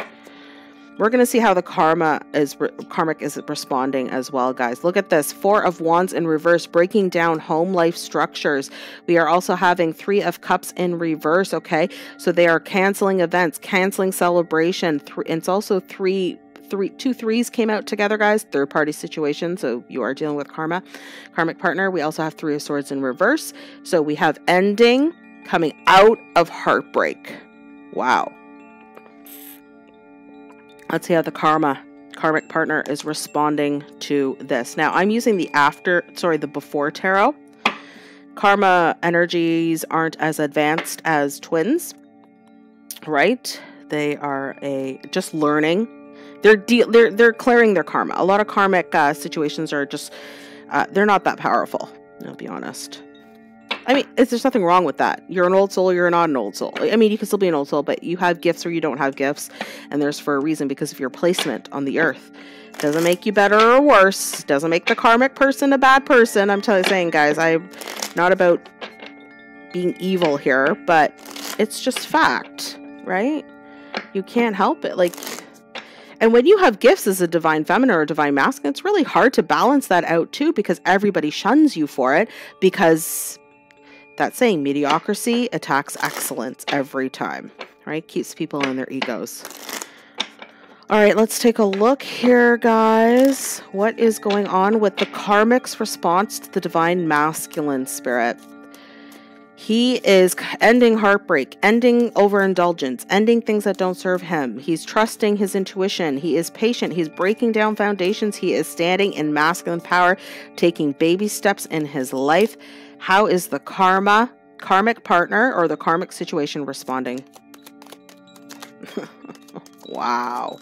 [SPEAKER 1] We're going to see how the karma is karmic is responding as well, guys. Look at this. 4 of wands in reverse breaking down home life structures. We are also having 3 of cups in reverse, okay? So they are canceling events, canceling celebration. It's also 3 three two threes came out together guys third party situation so you are dealing with karma karmic partner we also have three of swords in reverse so we have ending coming out of heartbreak wow Let's see how the karma karmic partner is responding to this. Now, I'm using the after, sorry, the before tarot. Karma energies aren't as advanced as twins, right? They are a just learning. They're they're they're clearing their karma. A lot of karmic uh, situations are just uh, they're not that powerful. I'll be honest. I mean, is there's nothing wrong with that. You're an old soul, you're not an old soul. I mean, you can still be an old soul, but you have gifts or you don't have gifts, and there's for a reason because of your placement on the earth. Doesn't make you better or worse. Doesn't make the karmic person a bad person. I'm telling you, saying, guys, I'm not about being evil here, but it's just fact, right? You can't help it. Like, and when you have gifts as a divine feminine or a divine masculine, it's really hard to balance that out too because everybody shuns you for it because that saying, mediocrity attacks excellence every time, right? Keeps people in their egos. All right, let's take a look here, guys. What is going on with the karmic's response to the divine masculine spirit? He is ending heartbreak, ending overindulgence, ending things that don't serve him. He's trusting his intuition. He is patient. He's breaking down foundations. He is standing in masculine power, taking baby steps in his life. How is the karma, karmic partner, or the karmic situation responding? wow.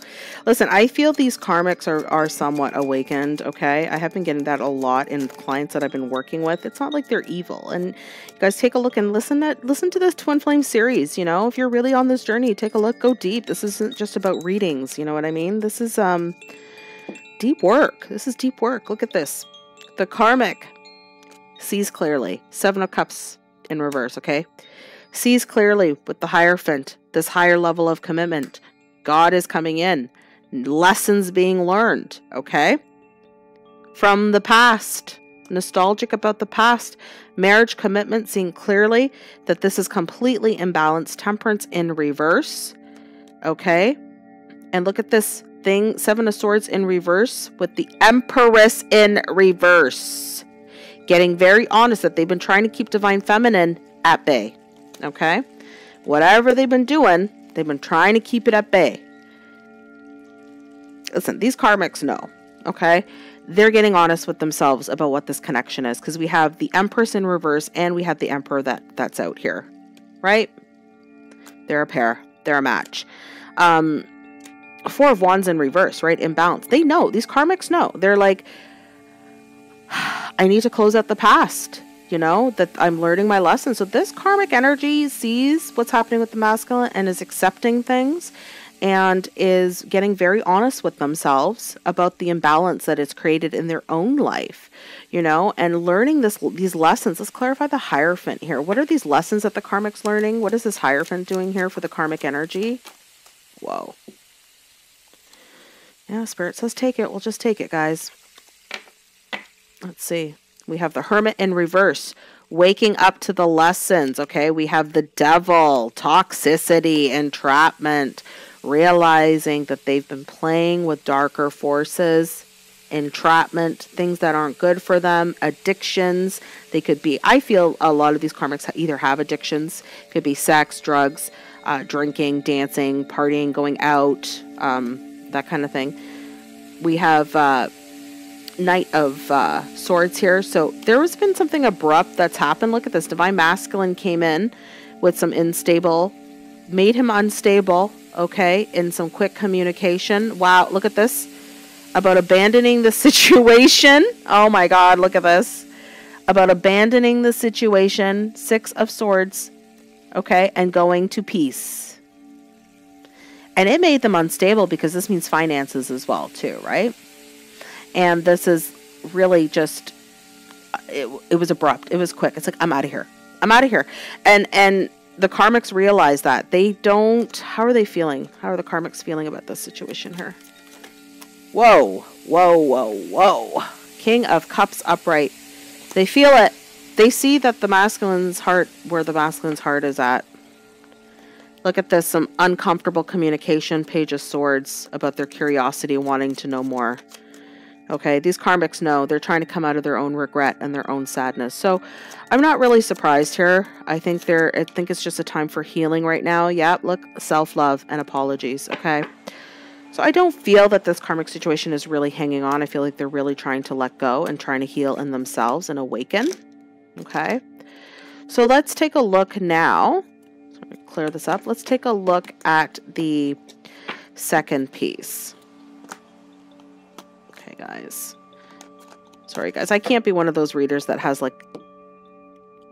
[SPEAKER 1] Listen, I feel these karmics are, are somewhat awakened, okay? I have been getting that a lot in clients that I've been working with. It's not like they're evil. And you guys take a look and listen to listen to this Twin Flame series, you know? If you're really on this journey, take a look, go deep. This isn't just about readings, you know what I mean? This is um deep work. This is deep work. Look at this. The karmic sees clearly. Seven of Cups in reverse, okay? Sees clearly with the Hierophant, this higher level of commitment. God is coming in. Lessons being learned, okay? From the past. Nostalgic about the past. Marriage commitment, seeing clearly that this is completely imbalanced. Temperance in reverse, okay? And look at this thing Seven of Swords in reverse with the Empress in reverse getting very honest that they've been trying to keep divine feminine at bay. Okay? Whatever they've been doing, they've been trying to keep it at bay. Listen, these karmics know. Okay? They're getting honest with themselves about what this connection is because we have the Empress in reverse and we have the Emperor that that's out here. Right? They're a pair. They're a match. Um Four of Wands in reverse, right? Imbalance. They know. These karmics know. They're like, I need to close out the past, you know, that I'm learning my lesson. So this karmic energy sees what's happening with the masculine and is accepting things and is getting very honest with themselves about the imbalance that it's created in their own life, you know, and learning this these lessons. Let's clarify the hierophant here. What are these lessons that the karmic's learning? What is this hierophant doing here for the karmic energy? Whoa. Yeah, spirit says take it. We'll just take it, guys. Let's see. We have the hermit in reverse, waking up to the lessons. Okay. We have the devil, toxicity, entrapment, realizing that they've been playing with darker forces. entrapment, things that aren't good for them, addictions. They could be, I feel a lot of these karmics either have addictions, could be sex, drugs, uh, drinking, dancing, partying, going out, um, that kind of thing. We have uh, Knight of uh, Swords here. So there has been something abrupt that's happened. Look at this. Divine Masculine came in with some unstable, made him unstable, okay, in some quick communication. Wow, look at this about abandoning the situation. Oh my God, look at this. About abandoning the situation. Six of Swords. Okay, and going to peace. And it made them unstable because this means finances as well, too, right? And this is really just it, it was abrupt. It was quick. It's like I'm out of here. I'm out of here. And and the karmics realize that they don't how are they feeling? How are the karmics feeling about this situation here? Whoa, whoa, whoa, whoa. King of Cups upright. They feel it. They see that the masculine's heart, where the masculine's heart is at. Look at this, some uncomfortable communication, Page of Swords, about their curiosity, wanting to know more. Okay, these karmics know they're trying to come out of their own regret and their own sadness. So I'm not really surprised here. I think they're I think it's just a time for healing right now. Yep, look, self-love and apologies, okay? So I don't feel that this karmic situation is really hanging on. I feel like they're really trying to let go and trying to heal in themselves and awaken. Okay. So let's take a look now. Clear this up. Let's take a look at the second piece. Guys. Sorry, guys. I can't be one of those readers that has like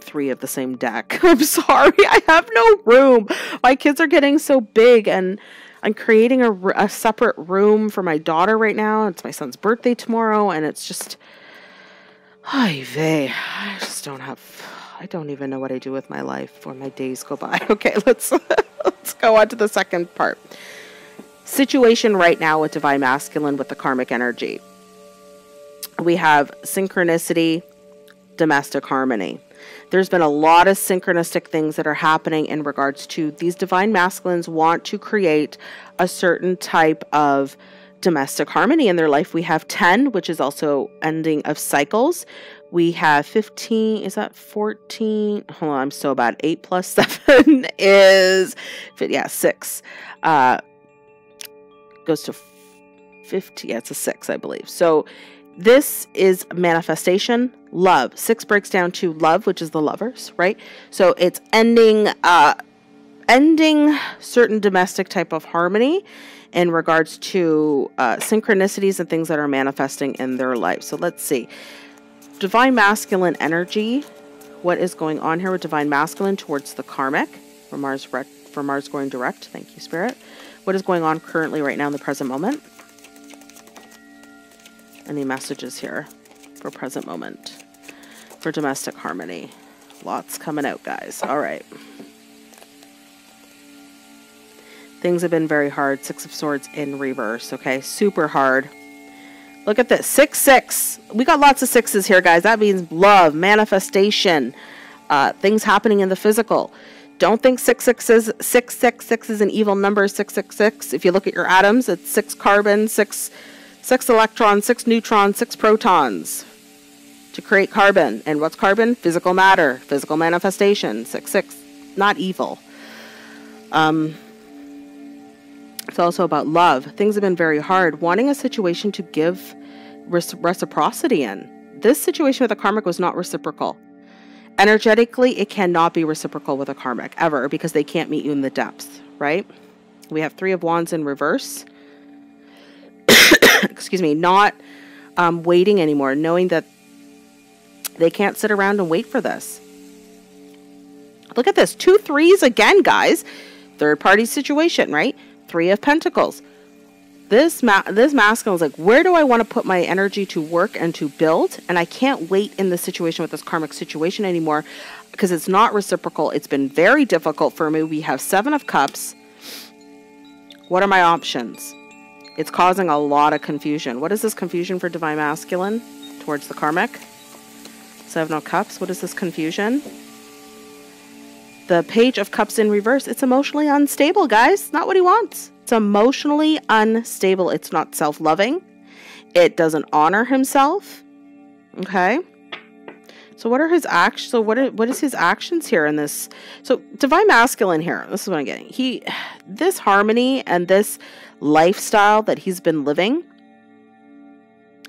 [SPEAKER 1] three of the same deck. I'm sorry. I have no room. My kids are getting so big and I'm creating a, a separate room for my daughter right now. It's my son's birthday tomorrow, and it's just, ay vey, I just don't have, I don't even know what I do with my life when my days go by. Okay, let's let's go on to the second part. Situation right now with divine masculine with the karmic energy. We have synchronicity, domestic harmony there's been a lot of synchronistic things that are happening in regards to these divine masculines want to create a certain type of domestic harmony in their life. We have 10, which is also ending of cycles. We have 15, is that 14? Hold on, I'm so bad. 8 plus 7 is, yeah, 6. Uh, goes to 50, yeah, it's a 6, I believe. So this is manifestation, love. Six breaks down to love, which is the lovers, right? So it's ending uh ending certain domestic type of harmony in regards to uh, synchronicities and things that are manifesting in their life. So let's see. Divine masculine energy. What is going on here with divine masculine towards the karmic for Mars for Mars going direct? Thank you, Spirit. What is going on currently right now in the present moment? Any messages here for present moment for domestic harmony? Lots coming out, guys. All right. Things have been very hard. Six of Swords in reverse, okay? Super hard. Look at this. Six, six. We got lots of sixes here, guys. That means love, manifestation, uh, things happening in the physical. Don't think six, six, is, six, six, six is an evil number. Six, six, six. If you look at your atoms, it's six carbon, six six electrons, six neutrons, six protons to create carbon. And what's carbon? Physical matter, physical manifestation. Six, six, not evil. Um, it's also about love. Things have been very hard. Wanting a situation to give reciprocity in. This situation with a karmic was not reciprocal. Energetically, it cannot be reciprocal with a karmic ever because they can't meet you in the depths, right? We have three of wands in reverse. excuse me, not um, waiting anymore, knowing that they can't sit around and wait for this. Look at this. Two threes again, guys. Third party situation, right? Three of Pentacles. This ma- this masculine is like, where do I want to put my energy to work and to build? And I can't wait in this situation with this karmic situation anymore because it's not reciprocal. It's been very difficult for me. We have Seven of Cups. What are my options? It's causing a lot of confusion. What is this confusion for Divine Masculine towards the Karmic? Seven of Cups. What is this confusion? The Page of Cups in reverse. It's emotionally unstable, guys. Not what he wants. It's emotionally unstable. It's not self loving. It doesn't honor himself. Okay. So what are his actions? So what are, what is his actions here in this? So divine masculine here. This is what I'm getting. He, this harmony and this lifestyle that he's been living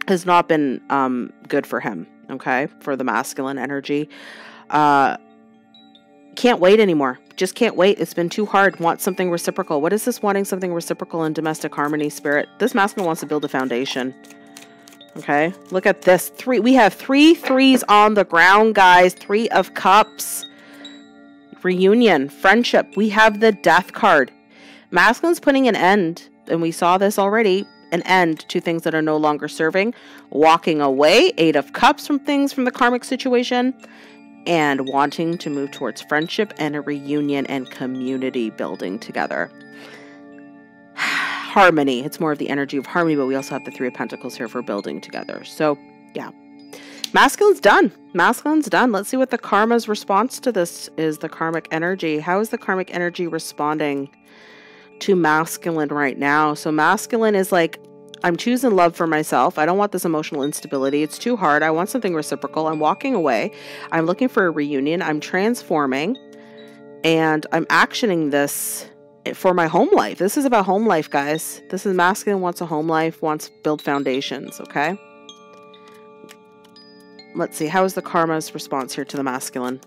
[SPEAKER 1] has not been um, good for him. Okay, for the masculine energy. Uh, can't wait anymore. Just can't wait. It's been too hard. Want something reciprocal. What is this wanting something reciprocal in domestic harmony spirit? This masculine wants to build a foundation. Okay, look at this. Three. We have three threes on the ground, guys. Three of cups. Reunion, friendship. We have the death card. Masculine's putting an end, and we saw this already, an end to things that are no longer serving. Walking away, eight of cups from things from the karmic situation. And wanting to move towards friendship and a reunion and community building together harmony. It's more of the energy of harmony, but we also have the Three of Pentacles here for building together. So, yeah. Masculine's done. Masculine's done. Let's see what the karma's response to this is the karmic energy. How is the karmic energy responding to masculine right now? So, masculine is like, I'm choosing love for myself. I don't want this emotional instability. It's too hard. I want something reciprocal. I'm walking away. I'm looking for a reunion. I'm transforming and I'm actioning this for my home life. This is about home life, guys. This is masculine wants a home life, wants build foundations, okay? Let's see. How is the karma's response here to the masculine?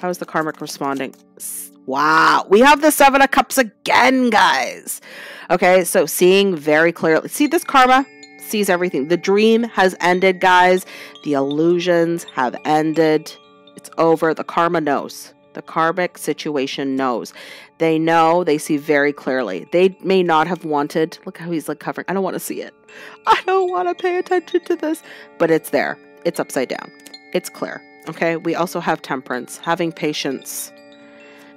[SPEAKER 1] How is the karmic responding? Wow. We have the seven of cups again, guys. Okay, so seeing very clearly. See this karma sees everything. The dream has ended, guys. The illusions have ended. It's over. The karma knows. The karmic situation knows. They know, they see very clearly. They may not have wanted, look how he's like covering. I don't want to see it. I don't want to pay attention to this, but it's there. It's upside down. It's clear. Okay. We also have temperance, having patience.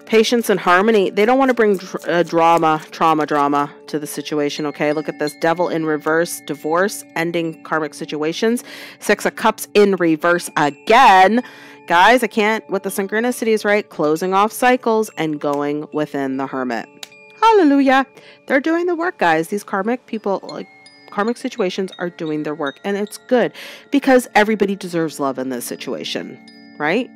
[SPEAKER 1] Patience and harmony. They don't want to bring uh, drama, trauma, drama to the situation. Okay. Look at this devil in reverse, divorce, ending karmic situations. Six of Cups in reverse again. Guys, I can't, with the synchronicities, right? Closing off cycles and going within the hermit. Hallelujah. They're doing the work, guys. These karmic people, like karmic situations, are doing their work. And it's good because everybody deserves love in this situation, right?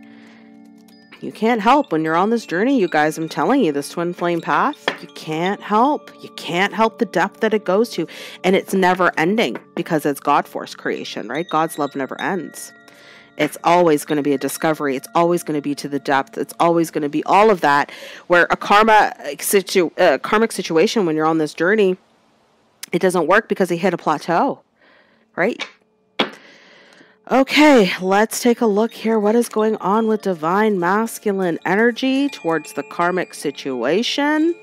[SPEAKER 1] You can't help when you're on this journey, you guys. I'm telling you, this twin flame path, you can't help. You can't help the depth that it goes to. And it's never ending because it's God force creation, right? God's love never ends. It's always going to be a discovery. It's always going to be to the depth. It's always going to be all of that. Where a karma situ, uh, karmic situation, when you're on this journey, it doesn't work because he hit a plateau, right? Okay, let's take a look here. What is going on with divine masculine energy towards the karmic situation?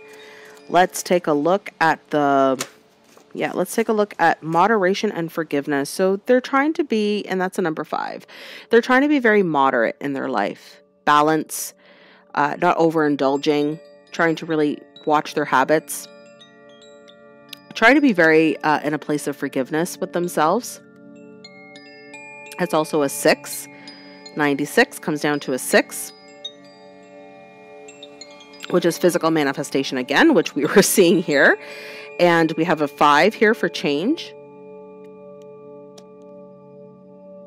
[SPEAKER 1] Let's take a look at the yeah, let's take a look at moderation and forgiveness. So they're trying to be, and that's a number five, they're trying to be very moderate in their life, balance, uh, not overindulging, trying to really watch their habits, trying to be very uh, in a place of forgiveness with themselves. It's also a six. 96 comes down to a six, which is physical manifestation again, which we were seeing here. And we have a five here for change.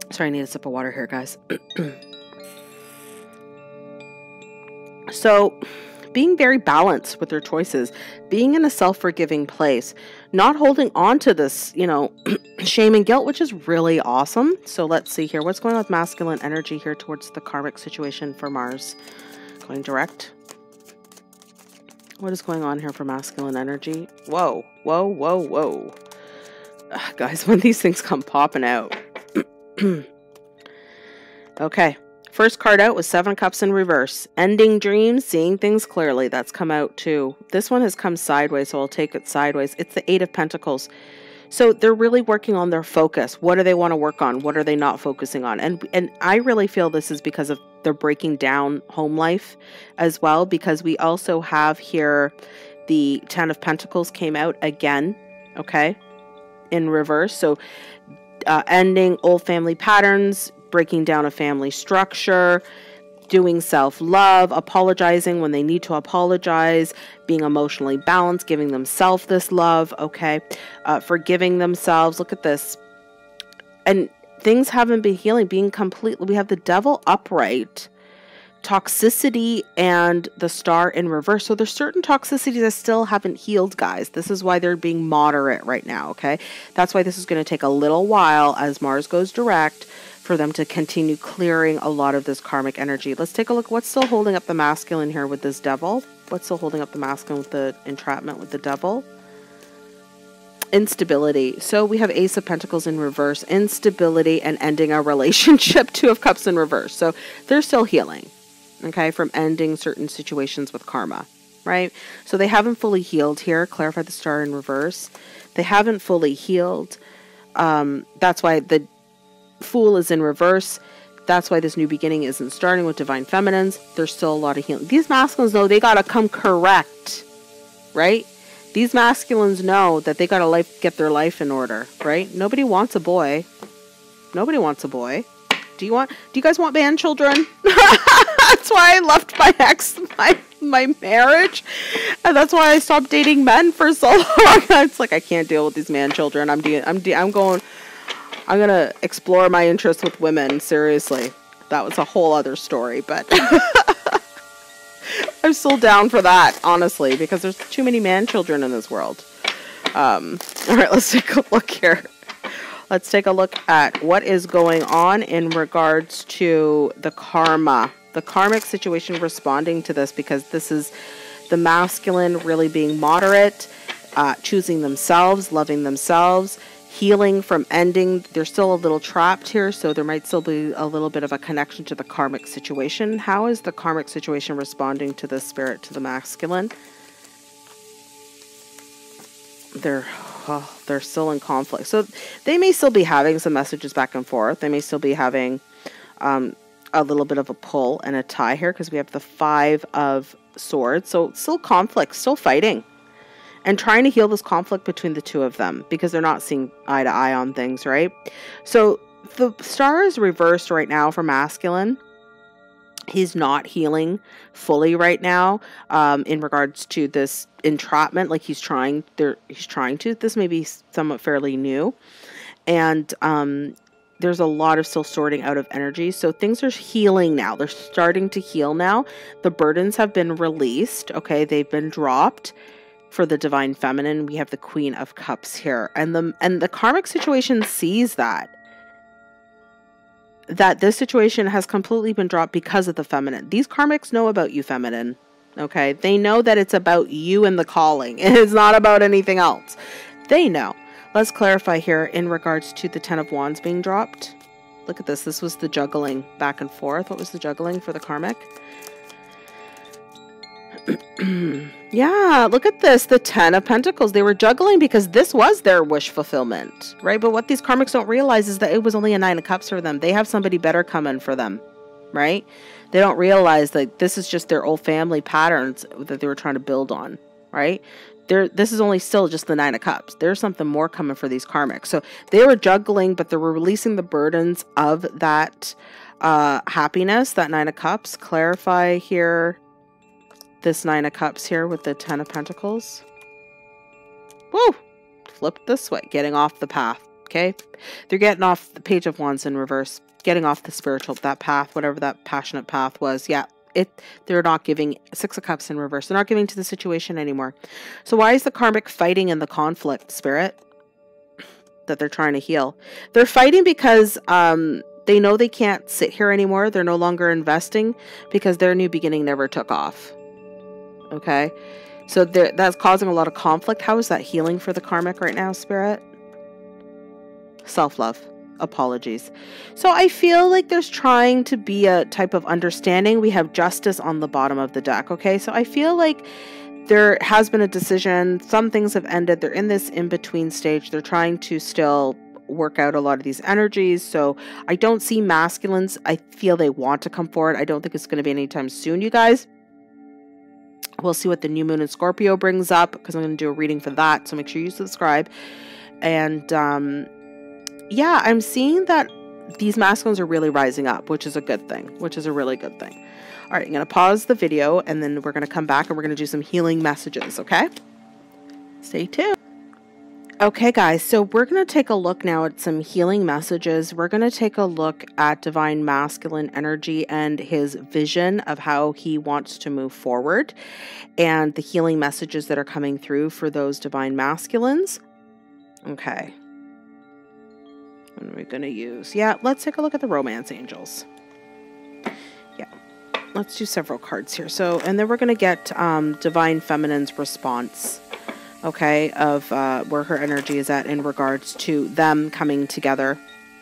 [SPEAKER 1] Sorry, I need a sip of water here, guys. so, being very balanced with their choices, being in a self forgiving place, not holding on to this, you know, shame and guilt, which is really awesome. So, let's see here. What's going on with masculine energy here towards the karmic situation for Mars? Going direct. What is going on here for masculine energy? Whoa, whoa, whoa, whoa. Ugh, guys, when these things come popping out. okay. First card out was Seven Cups in reverse. Ending dreams, seeing things clearly. That's come out too. This one has come sideways, so I'll take it sideways. It's the Eight of Pentacles. So they're really working on their focus. What do they want to work on? What are they not focusing on? And and I really feel this is because of they're breaking down home life as well because we also have here the 10 of pentacles came out again, okay? In reverse. So uh, ending old family patterns, breaking down a family structure, doing self love, apologizing when they need to apologize, being emotionally balanced, giving themselves this love, okay? Uh, forgiving themselves. Look at this. and things haven't been healing, being completely, We have the devil upright, toxicity, and the star in reverse. So there's certain toxicities that still haven't healed, guys. This is why they're being moderate right now, okay? That's why this is going to take a little while as Mars goes direct for them to continue clearing a lot of this karmic energy. Let's take a look. What's still holding up the masculine here with this devil? What's still holding up the masculine with the entrapment with the devil? instability. So we have Ace of Pentacles in reverse, instability, and ending a relationship. Two of Cups in reverse. So they're still healing, okay, from ending certain situations with karma, right? So they haven't fully healed here. Clarify the star in reverse. They haven't fully healed. Um, that's why the Fool is in reverse. That's why this new beginning isn't starting with divine feminines. There's still a lot of healing. These masculines, know they gotta come correct, right? These masculines know that they gotta life get their life in order, right? Nobody wants a boy. Nobody wants a boy. Do you want? Do you guys want man children? that's why I left my ex, my my marriage, and that's why I stopped dating men for so long. it's like I can't deal with these man children. I'm de- I'm de- I'm going. I'm gonna explore my interest with women. Seriously, that was a whole other story, but. I'm still down for that, honestly, because there's too many man children in this world. Um, all right, let's take a look here. Let's take a look at what is going on in regards to the karma, the karmic situation responding to this, because this is the masculine really being moderate, uh, choosing themselves, loving themselves, healing from ending. They're still a little trapped here, so there might still be a little bit of a connection to the karmic situation. How is the karmic situation responding to the spirit, to the masculine? They're oh, they're still in conflict, so they may still be having some messages back and forth. They may still be having um, a little bit of a pull and a tie here because we have the five of swords. So still conflict, still fighting and trying to heal this conflict between the two of them because they're not seeing eye to eye on things, right? So the star is reversed right now for masculine. He's not healing fully right now um, in regards to this entrapment. Like he's trying, there, he's trying to. This may be somewhat fairly new, and um, there's a lot of still sorting out of energy. So things are healing now. They're starting to heal now. The burdens have been released. Okay, they've been dropped for the divine feminine, we have the Queen of Cups here. And the and the karmic situation sees that that this situation has completely been dropped because of the feminine. These karmics know about you feminine. Okay? They know that it's about you and the calling. It's not about anything else. They know. Let's clarify here in regards to the 10 of wands being dropped. Look at this. This was the juggling back and forth. What was the juggling for the karmic? yeah, look at this. The Ten of Pentacles. They were juggling because this was their wish fulfillment, right? But what these karmics don't realize is that it was only a Nine of Cups for them. They have somebody better coming for them, right? They don't realize that this is just their old family patterns that they were trying to build on, right? There, this is only still just the Nine of Cups. There's something more coming for these karmics. So they were juggling, but they were releasing the burdens of that uh, happiness, that Nine of Cups. Clarify here this Nine of Cups here with the Ten of Pentacles. Woo! Flip this way, getting off the path, okay? They're getting off the Page of Wands in reverse, getting off the spiritual, that path, whatever that passionate path was. Yeah, it they're not giving Six of Cups in reverse. They're not giving to the situation anymore. So why is the karmic fighting in the conflict, Spirit? That they're trying to heal. They're fighting because um they know they can't sit here anymore. They're no longer investing because their new beginning never took off. Okay. So there, that's causing a lot of conflict. How is that healing for the karmic right now, Spirit? Self love. Apologies. So I feel like there's trying to be a type of understanding. We have justice on the bottom of the deck. Okay. So I feel like there has been a decision. Some things have ended. They're in this in between stage. They're trying to still work out a lot of these energies. So I don't see masculines. I feel they want to come forward. I don't think it's going to be anytime soon, you guys. We'll see what the new moon in Scorpio brings up because I'm going to do a reading for that. So make sure you subscribe. And um, yeah, I'm seeing that these masculines are really rising up, which is a good thing, which is a really good thing. All right, I'm going to pause the video and then we're going to come back and we're going to do some healing messages, okay? Stay tuned. Okay, guys, so we're going to take a look now at some healing messages. We're going to take a look at divine masculine energy and his vision of how he wants to move forward and the healing messages that are coming through for those divine masculines. Okay. What are we going to use? Yeah, let's take a look at the romance angels. Yeah, let's do several cards here. So, and then we're going to get um, divine feminine's response okay, of uh, where her energy is at in regards to them coming together.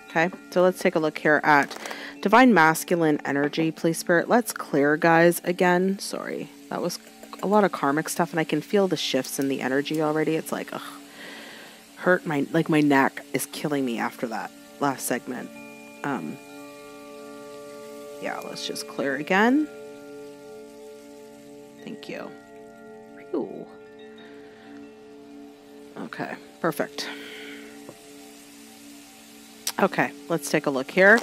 [SPEAKER 1] Okay, so let's take a look here at Divine Masculine Energy, please, Spirit. Let's clear, guys, again. Sorry, that was a lot of karmic stuff, and I can feel the shifts in the energy already. It's like, ugh, hurt my, like my neck is killing me after that last segment. Um, yeah, let's just clear again. Thank you. Ooh. Okay, perfect. Okay, let's take a look here.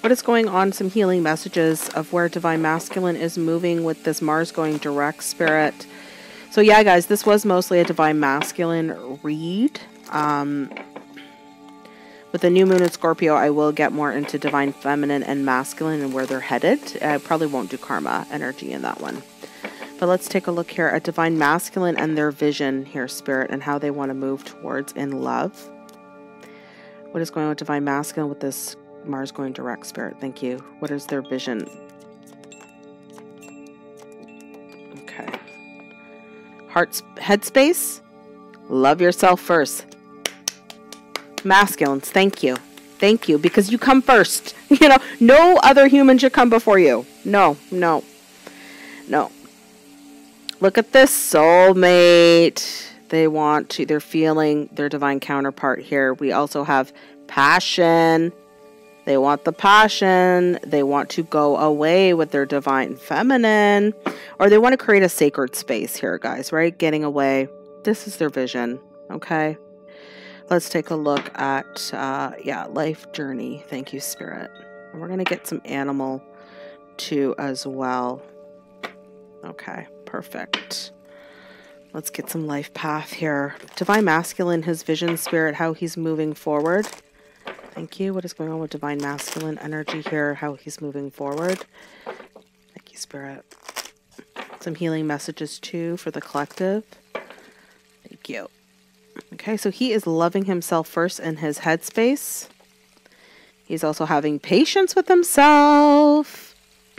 [SPEAKER 1] What is going on? Some healing messages of where Divine Masculine is moving with this Mars going direct spirit. So yeah, guys, this was mostly a Divine Masculine read. Um, with the new moon in Scorpio, I will get more into Divine Feminine and Masculine and where they're headed. I probably won't do Karma energy in that one. But let's take a look here at Divine Masculine and their vision here, Spirit, and how they want to move towards in love. What is going on with Divine Masculine with this Mars going direct, Spirit? Thank you. What is their vision? Okay. Heart's headspace. Love yourself first. Masculines, thank you. Thank you, because you come first. You know, no other human should come before you. No, no, no. Look at this soulmate. They want to, they're feeling their divine counterpart here. We also have passion. They want the passion. They want to go away with their divine feminine. Or they want to create a sacred space here, guys, right? Getting away. This is their vision, okay? Let's take a look at, uh, yeah, life journey. Thank you, Spirit. And we're going to get some animal too as well. Okay. Perfect. Let's get some life path here. Divine Masculine, his vision spirit, how he's moving forward. Thank you. What is going on with Divine Masculine energy here, how he's moving forward. Thank you, Spirit. Some healing messages too for the collective. Thank you. Okay, so he is loving himself first in his headspace. He's also having patience with himself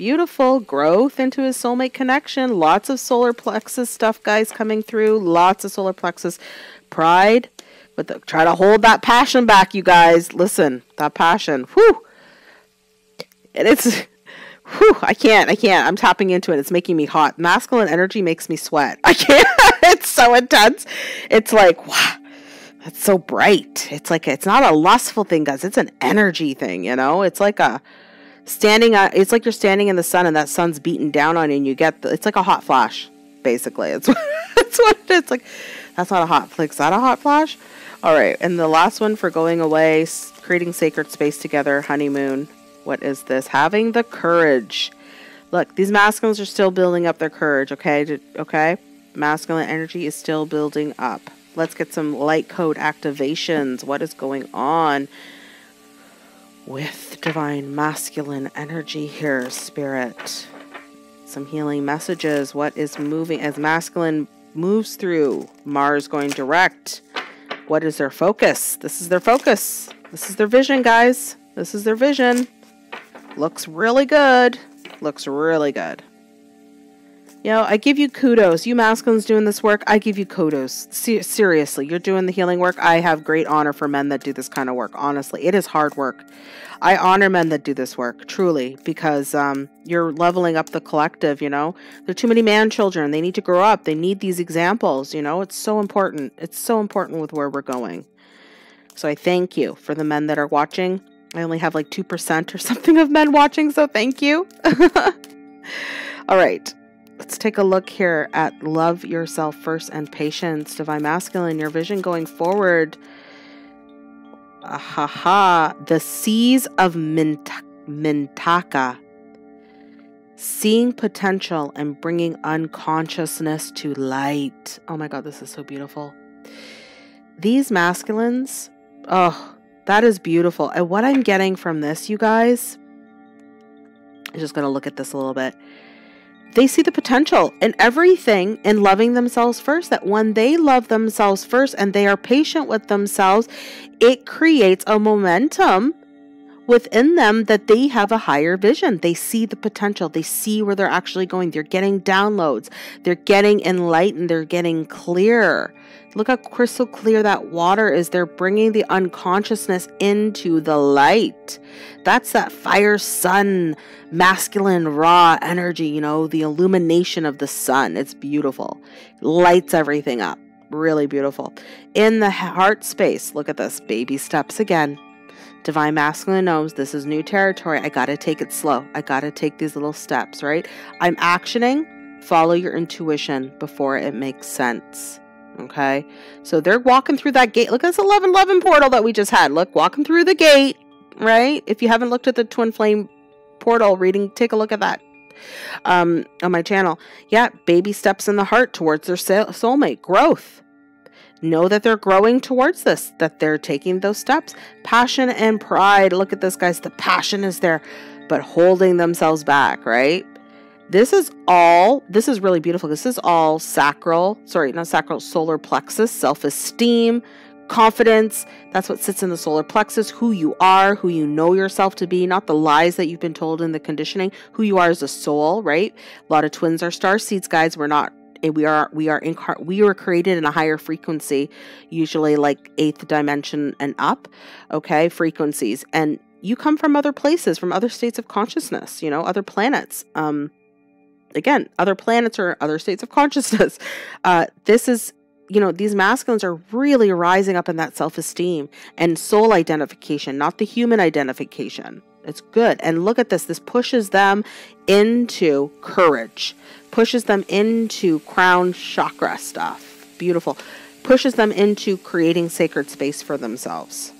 [SPEAKER 1] beautiful growth into his soulmate connection. Lots of solar plexus stuff, guys, coming through. Lots of solar plexus pride. But the, try to hold that passion back, you guys. Listen, that passion. Whew. And it's, whew, I can't, I can't. I'm tapping into it. It's making me hot. Masculine energy makes me sweat. I can't. it's so intense. It's like, wow. That's so bright. It's like, it's not a lustful thing, guys. It's an energy thing, you know? It's like a, standing on it's like you're standing in the sun and that sun's beating down on you and you get the, it's like a hot flash basically. It's that's what it is. Like that's not a hot flick is that a hot flash? All right and the last one for going away creating sacred space together honeymoon. What is this? Having the courage. Look these masculines are still building up their courage okay? Okay? Masculine energy is still building up. Let's get some light code activations. What is going on with divine masculine energy here, spirit. Some healing messages. What is moving as masculine moves through? Mars going direct. What is their focus? This is their focus. This is their vision, guys. This is their vision. Looks really good. Looks really good. You know, I give you kudos. You masculines doing this work, I give you kudos. Se- seriously, you're doing the healing work. I have great honor for men that do this kind of work. Honestly, it is hard work. I honor men that do this work, truly, because um, you're leveling up the collective, you know? There are too many man children. They need to grow up. They need these examples, you know? It's so important. It's so important with where we're going. So I thank you for the men that are watching. I only have like 2% or something of men watching, so thank you. All right. Let's take a look here at love yourself first and patience, divine masculine, your vision going forward. Ahaha, ha! the seas of Mintaka. Seeing potential and bringing unconsciousness to light. Oh my God, this is so beautiful. these masculines, oh, that is beautiful. And what I'm getting from this, you guys, I'm just going to look at this a little bit. They see the potential in everything in loving themselves first. That when they love themselves first and they are patient with themselves, it creates a momentum within them that they have a higher vision. They see the potential. They see where they're actually going. They're getting downloads. They're getting enlightened. They're getting clear. Look how crystal clear that water is. They're bringing the unconsciousness into the light. That's that fire sun, masculine, raw energy, you know, the illumination of the sun. It's beautiful. Lights everything up. Really beautiful. In the heart space, look at this baby steps again. Divine Masculine knows this is new territory. I got to take it slow. I got to take these little steps, right? I'm actioning. Follow your intuition before it makes sense. Okay. So they're walking through that gate. Look at this 1111 portal that we just had. Look, walking through the gate, right? If you haven't looked at the twin flame portal reading, take a look at that um, on my channel. Yeah, baby steps in the heart towards their soulmate. Growth. Know that they're growing towards this, that they're taking those steps. Passion and pride. Look at this, guys. The passion is there, but holding themselves back, right? This is all, this is really beautiful. This is all sacral, sorry, not sacral, solar plexus, self esteem, confidence. That's what sits in the solar plexus, who you are, who you know yourself to be, not the lies that you've been told in the conditioning, who you are as a soul, right? A lot of twins are star seeds, guys. We're not we are we are incar- we were created in a higher frequency usually like eighth dimension and up okay frequencies and you come from other places from other states of consciousness you know other planets um again, other planets or other states of consciousness. Uh, this is, you know, these masculines are really rising up in that self esteem and soul identification, not the human identification. It's good. And look at this. This pushes them into courage, pushes them into crown chakra stuff. Beautiful. Pushes them into creating sacred space for themselves.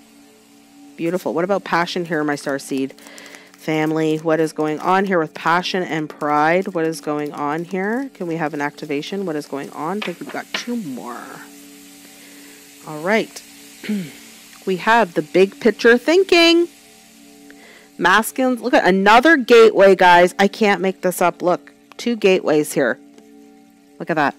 [SPEAKER 1] Beautiful. What about passion here, my star seed? Family, what is going on here with passion and pride? What is going on here? Can we have an activation? What is going on? I think we've got two more. All right. we have the big picture thinking. Masculines. Look at another gateway, guys. I can't make this up. Look, two gateways here. Look at that.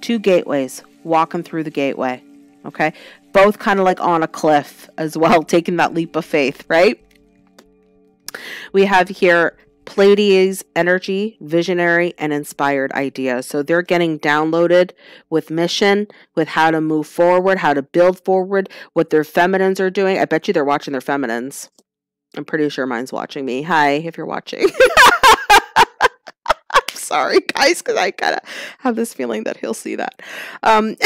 [SPEAKER 1] Two gateways walking through the gateway. Okay. Both kind of like on a cliff as well, taking that leap of faith, right? We have here Pleiades energy, visionary, and inspired ideas. So they're getting downloaded with mission, with how to move forward, how to build forward, what their feminines are doing. I bet you they're watching their feminines. I'm pretty sure mine's watching me. Hi, if you're watching. I'm sorry, guys, because I kind of have this feeling that he'll see that. Um,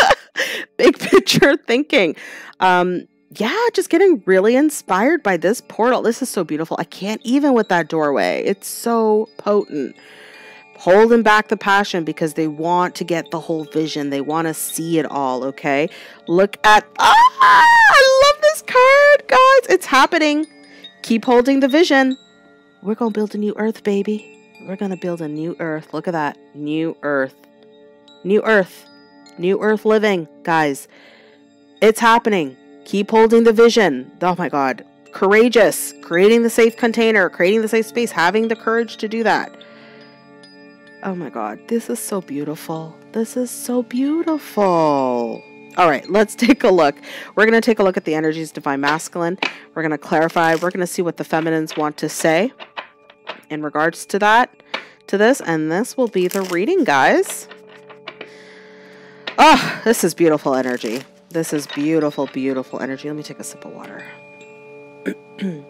[SPEAKER 1] big picture thinking. Um, yeah, just getting really inspired by this portal. This is so beautiful. I can't even with that doorway. It's so potent. Holding back the passion because they want to get the whole vision. They want to see it all, okay? Look at Ah, I love this card, guys. It's happening. Keep holding the vision. We're going to build a new earth, baby. We're going to build a new earth. Look at that. New earth. New earth. New earth living, guys. It's happening Keep holding the vision. Oh my God. Courageous. Creating the safe container, creating the safe space, having the courage to do that. Oh my God. This is so beautiful. This is so beautiful. All right, let's take a look. We're going to take a look at the energies divine masculine. We're going to clarify. We're going to see what the feminines want to say in regards to that, to this, and this will be the reading, guys. Oh, this is beautiful energy. This is beautiful, beautiful energy. Let me take a sip of water. and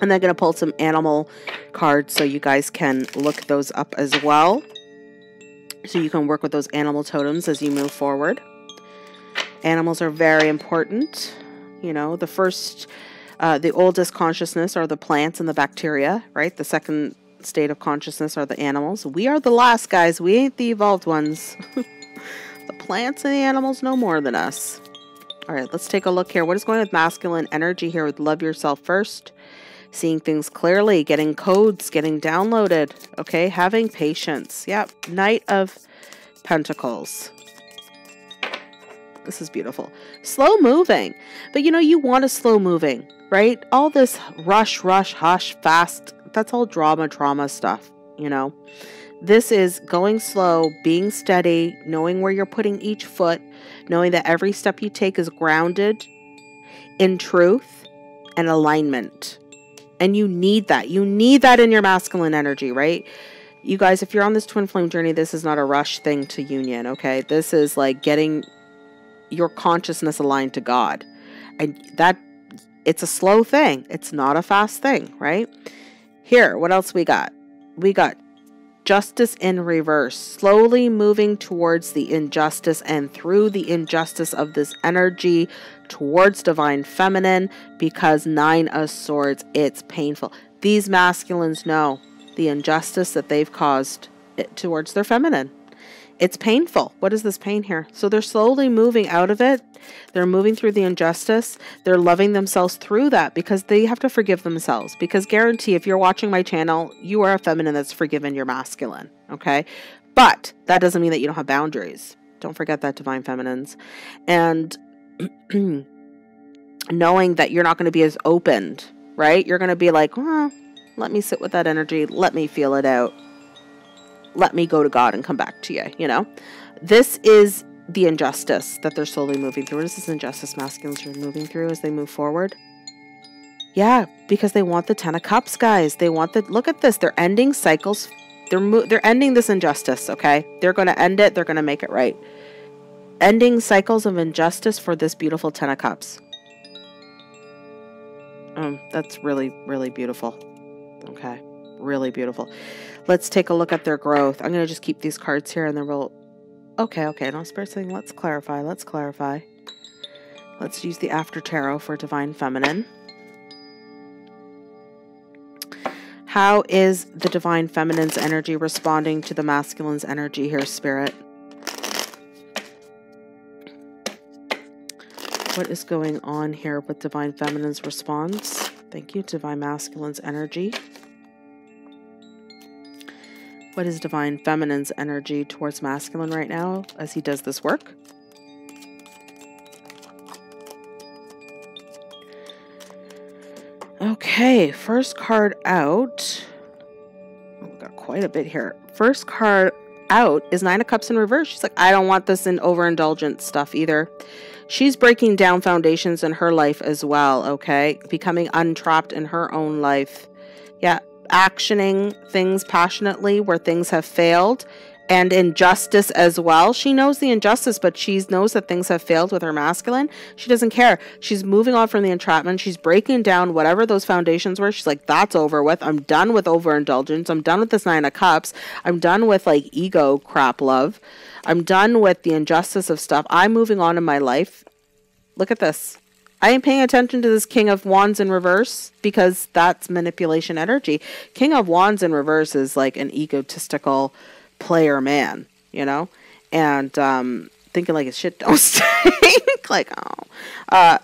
[SPEAKER 1] then going to pull some animal cards so you guys can look those up as well. So you can work with those animal totems as you move forward. Animals are very important. You know, the first, uh, the oldest consciousness are the plants and the bacteria, right? The second state of consciousness are the animals. We are the last, guys. We ain't the evolved ones. The plants and the animals know more than us. All right, let's take a look here. What is going with masculine energy here with love yourself first? Seeing things clearly, getting codes, getting downloaded. Okay, having patience. Yep, Knight of Pentacles. This is beautiful. Slow moving. But you know, you want a slow moving, right? All this rush, rush, hush, fast, that's all drama, trauma stuff, you know? This is going slow, being steady, knowing where you're putting each foot, knowing that every step you take is grounded in truth and alignment. And you need that. You need that in your masculine energy, right? You guys, if you're on this twin flame journey, this is not a rush thing to union, okay? This is like getting your consciousness aligned to God. And that it's a slow thing. It's not a fast thing, right? Here, what else we got? We got justice in reverse, slowly moving towards the injustice and through the injustice of this energy towards divine feminine because nine of swords, it's painful. These masculines know the injustice that they've caused towards their feminine. It's painful. What is this pain here? So they're slowly moving out of it. They're moving through the injustice. They're loving themselves through that because they have to forgive themselves. Because guarantee, if you're watching my channel, you are a feminine that's forgiven your masculine. Okay. But that doesn't mean that you don't have boundaries. Don't forget that, divine feminines. And knowing that you're not going to be as opened, right? You're going to be like, oh, let me sit with that energy. Let me feel it out let me go to God and come back to you, you know? This is the injustice that they're slowly moving through. What is this injustice masculines are moving through as they move forward? Yeah, because they want the 10 of cups, guys. They want the look at this. They're ending cycles. They're they're ending this injustice, okay? They're going to end it. They're going to make it right. Ending cycles of injustice for this beautiful 10 of cups. Um, that's really really beautiful. Okay. Really beautiful. Let's take a look at their growth. I'm going to just keep these cards here and then we'll... Okay, okay. No, Spirit saying, let's clarify. Let's clarify. Let's use the After Tarot for Divine Feminine. How is the Divine Feminine's energy responding to the Masculine's energy here, Spirit? What is going on here with Divine Feminine's response? Thank you, Divine Masculine's energy. What is Divine Feminine's energy towards masculine right now as he does this work? Okay, first card out. Oh, got quite a bit here. First card out is Nine of Cups in reverse. She's like, I don't want this in overindulgent stuff either. She's breaking down foundations in her life as well, okay? Becoming untrapped in her own life. Yeah, actioning things passionately where things have failed and injustice as well. She knows the injustice, but she knows that things have failed with her masculine. She doesn't care. She's moving on from the entrapment. She's breaking down whatever those foundations were. She's like, that's over with. I'm done with overindulgence. I'm done with this nine of cups. I'm done with like ego crap love. I'm done with the injustice of stuff. I'm moving on in my life. Look at this. I ain't paying attention to this King of Wands in reverse because that's manipulation energy. King of Wands in reverse is like an egotistical player man, you know? And um, thinking like his shit don't stink. like, oh. Uh,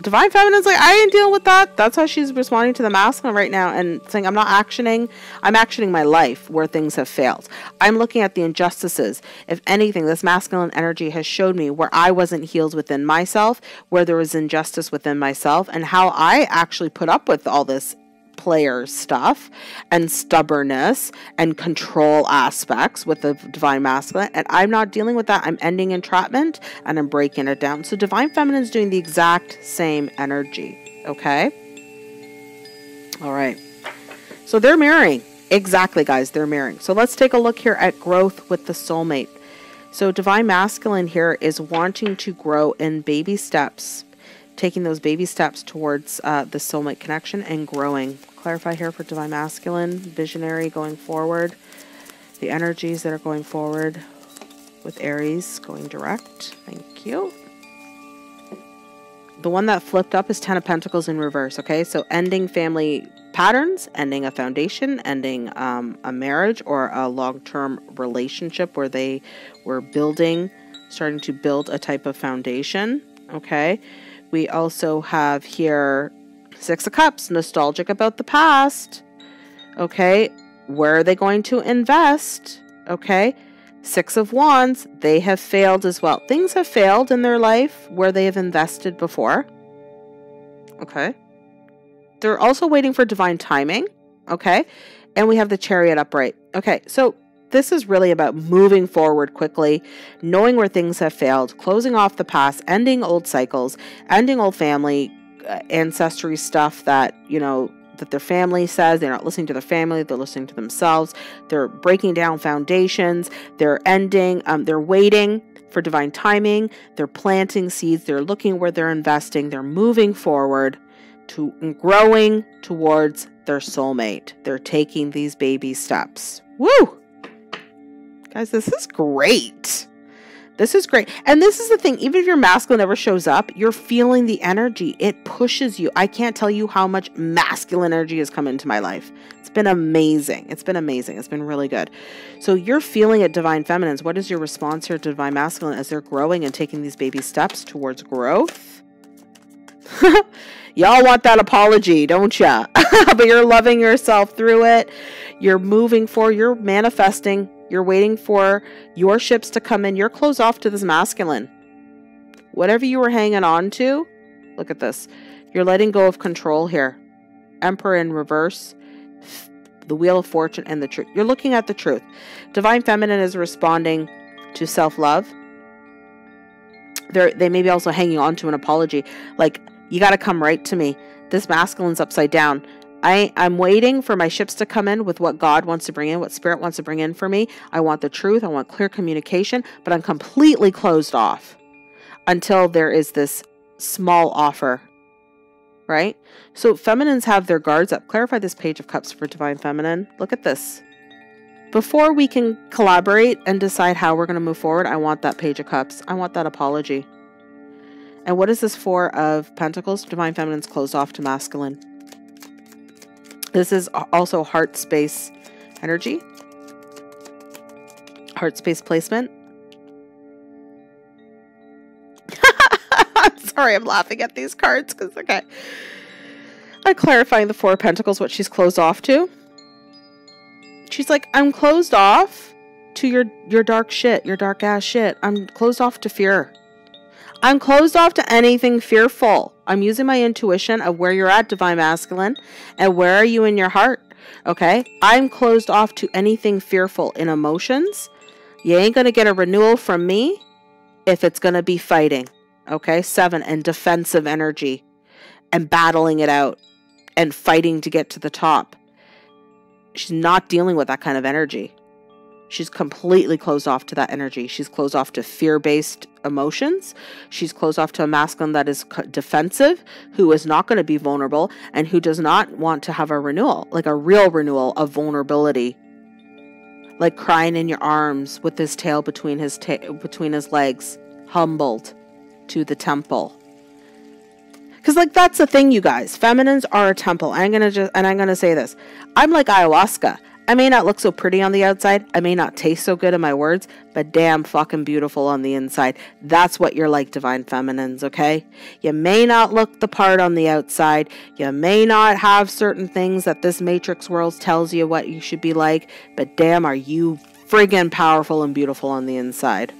[SPEAKER 1] Divine Feminine's like, I ain't dealing with that. That's how she's responding to the masculine right now and saying, I'm not actioning. I'm actioning my life where things have failed. I'm looking at the injustices. If anything, this masculine energy has showed me where I wasn't healed within myself, where there was injustice within myself, and how I actually put up with all this player stuff and stubbornness and control aspects with the divine masculine. And I'm not dealing with that. I'm ending entrapment and I'm breaking it down. So divine feminine is doing the exact same energy. Okay. All right. So they're mirroring. Exactly, guys. They're mirroring. So let's take a look here at growth with the soulmate. So divine masculine here is wanting to grow in baby steps taking those baby steps towards uh, the soulmate connection and growing. Clarify here for Divine Masculine, visionary going forward, the energies that are going forward with Aries going direct. Thank you. The one that flipped up is Ten of Pentacles in reverse, okay? So ending family patterns, ending a foundation, ending um, a marriage or a long-term relationship where they were building, starting to build a type of foundation, okay? We also have here Six of Cups, nostalgic about the past. Okay, where are they going to invest? Okay, Six of Wands, they have failed as well. Things have failed in their life where they have invested before. Okay. They're also waiting for divine timing. Okay. And we have the chariot upright. Okay. So this is really about moving forward quickly, knowing where things have failed, closing off the past, ending old cycles, ending old family ancestry stuff that, you know, that their family says. They're not listening to their family, they're listening to themselves. They're breaking down foundations, they're ending, um, they're waiting for divine timing, they're planting seeds, they're looking where they're investing, they're moving forward to growing towards their soulmate. They're taking these baby steps. Woo! Guys, this is great. This is great. And this is the thing, even if your masculine never shows up, you're feeling the energy. It pushes you. I can't tell you how much masculine energy has come into my life. It's been amazing. It's been amazing. It's been really good. So you're feeling it, Divine Feminines. What is your response here to Divine Masculine as they're growing and taking these baby steps towards growth? Y'all want that apology, don't ya? but you're loving yourself through it. You're moving forward. You're manifesting you're waiting for your ships to come in. You're closed off to this masculine. Whatever you were hanging on to, look at this. You're letting go of control here. Emperor in reverse, the Wheel of Fortune, and the truth. You're looking at the truth. Divine Feminine is responding to self love. They're, they may be also hanging on to an apology. Like, you got to come right to me. This masculine's upside down. I, I'm waiting for my ships to come in with what God wants to bring in, what Spirit wants to bring in for me. I want the truth. I want clear communication, but I'm completely closed off until there is this small offer. Right? So, feminines have their guards up. Clarify this page of cups for Divine Feminine. Look at this. Before we can collaborate and decide how we're going to move forward, I want that page of cups. I want that apology. And what is this Four of Pentacles? Divine Feminine's closed off to masculine. This is also heart space energy, heart space placement. I'm sorry, I'm laughing at these cards because, okay. I'm clarifying the Four of Pentacles, what she's closed off to. She's like, I'm closed off to your your dark shit, your dark ass shit. I'm closed off to fear. I'm closed off to anything fearful. I'm using my intuition of where you're at, Divine Masculine, and where are you in your heart. Okay? I'm closed off to anything fearful in emotions. You ain't going to get a renewal from me if it's going to be fighting. Okay? Seven, and defensive energy and battling it out and fighting to get to the top. She's not dealing with that kind of energy. She's completely closed off to that energy. She's closed off to fear based emotions. She's closed off to a masculine that is defensive, who is not going to be vulnerable, and who does not want to have a renewal, like a real renewal of vulnerability. Like crying in your arms with his tail between his ta- between his legs, humbled to the temple. Cause like that's the thing, you guys. Feminines are a temple. I'm gonna just and I'm gonna say this. I'm like ayahuasca. I may not look so pretty on the outside, I may not taste so good in my words, but damn fucking beautiful on the inside. That's what you're like, divine feminines, okay? You may not look the part on the outside, you may not have certain things that this matrix world tells you what you should be like, but damn, are you friggin' powerful and beautiful on the inside.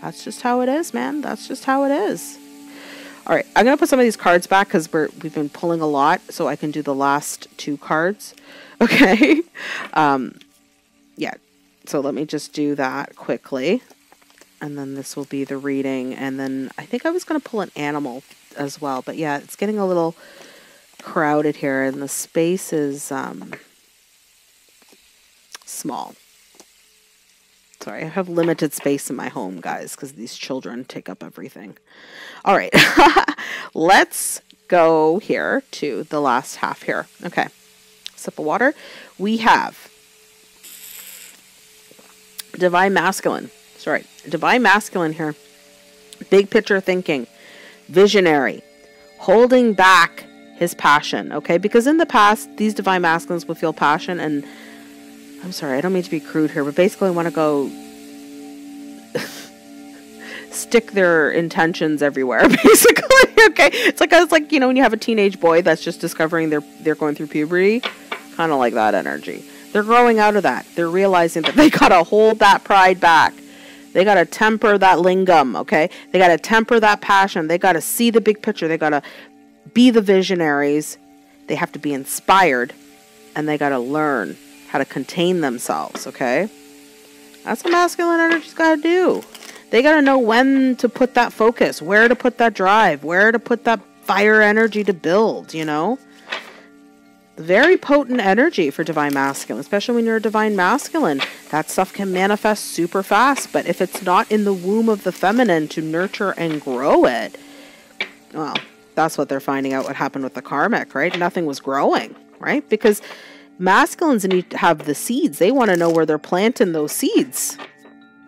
[SPEAKER 1] That's just how it is, man. That's just how it is. All right, I'm to put some of these cards back because we're we've been pulling a lot, so I can do the last two cards. Okay. Um, yeah. So let me just do that quickly. And then this will be the reading. And then I think I was going to pull an animal as well. But yeah, it's getting a little crowded here. And the space is um, small. Sorry, I have limited space in my home, guys, because these children take up everything. All right. Let's go here to the last half here. Okay sip of water. We have divine masculine. Sorry, divine masculine here. Big picture thinking, visionary, holding back his passion. Okay, because in the past, these divine masculines would feel passion, and I'm sorry, I don't mean to be crude here, but basically, I want to go stick their intentions everywhere. Basically, okay, it's like it's like you know when you have a teenage boy that's just discovering they're they're going through puberty kind of like that energy. They're growing out of that. They're realizing that they got to hold that pride back. They got to temper that lingam, okay? They got to temper that passion. They got to see the big picture. They got to be the visionaries. They have to be inspired and they got to learn how to contain themselves, okay? That's what masculine energy's got to do. They got to know when to put that focus, where to put that drive, where to put that fire energy to build, you know? Very potent energy for divine masculine, especially when you're a divine masculine. That stuff can manifest super fast, but if it's not in the womb of the feminine to nurture and grow it, well, that's what they're finding out what happened with the karmic, right? Nothing was growing, right? Because masculines need to have the seeds. They want to know where they're planting those seeds.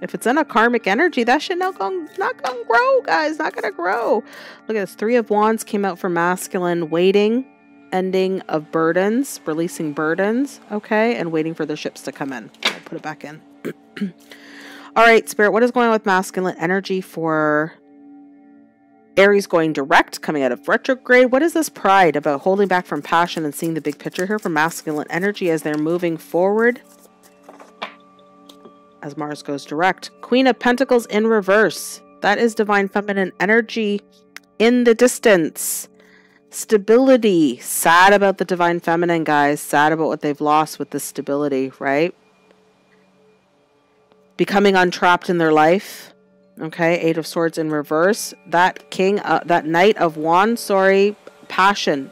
[SPEAKER 1] If it's in a karmic energy, that shit not gonna not gonna grow, guys. Not gonna grow. Look at this. Three of Wands came out for masculine, waiting, ending of burdens, releasing burdens, okay, and waiting for the ships to come in. I'll put it back in. All right, Spirit, what is going on with masculine energy for Aries going direct, coming out of retrograde? What is this pride about holding back from passion and seeing the big picture here for masculine energy as they're moving forward? As Mars goes direct. Queen of Pentacles in reverse. That is divine feminine energy in the distance. Stability. Sad about the divine feminine, guys. Sad about what they've lost with the stability, right? Becoming untrapped in their life. Okay, Eight of Swords in reverse. That King, uh, that Knight of Wands, sorry, passion.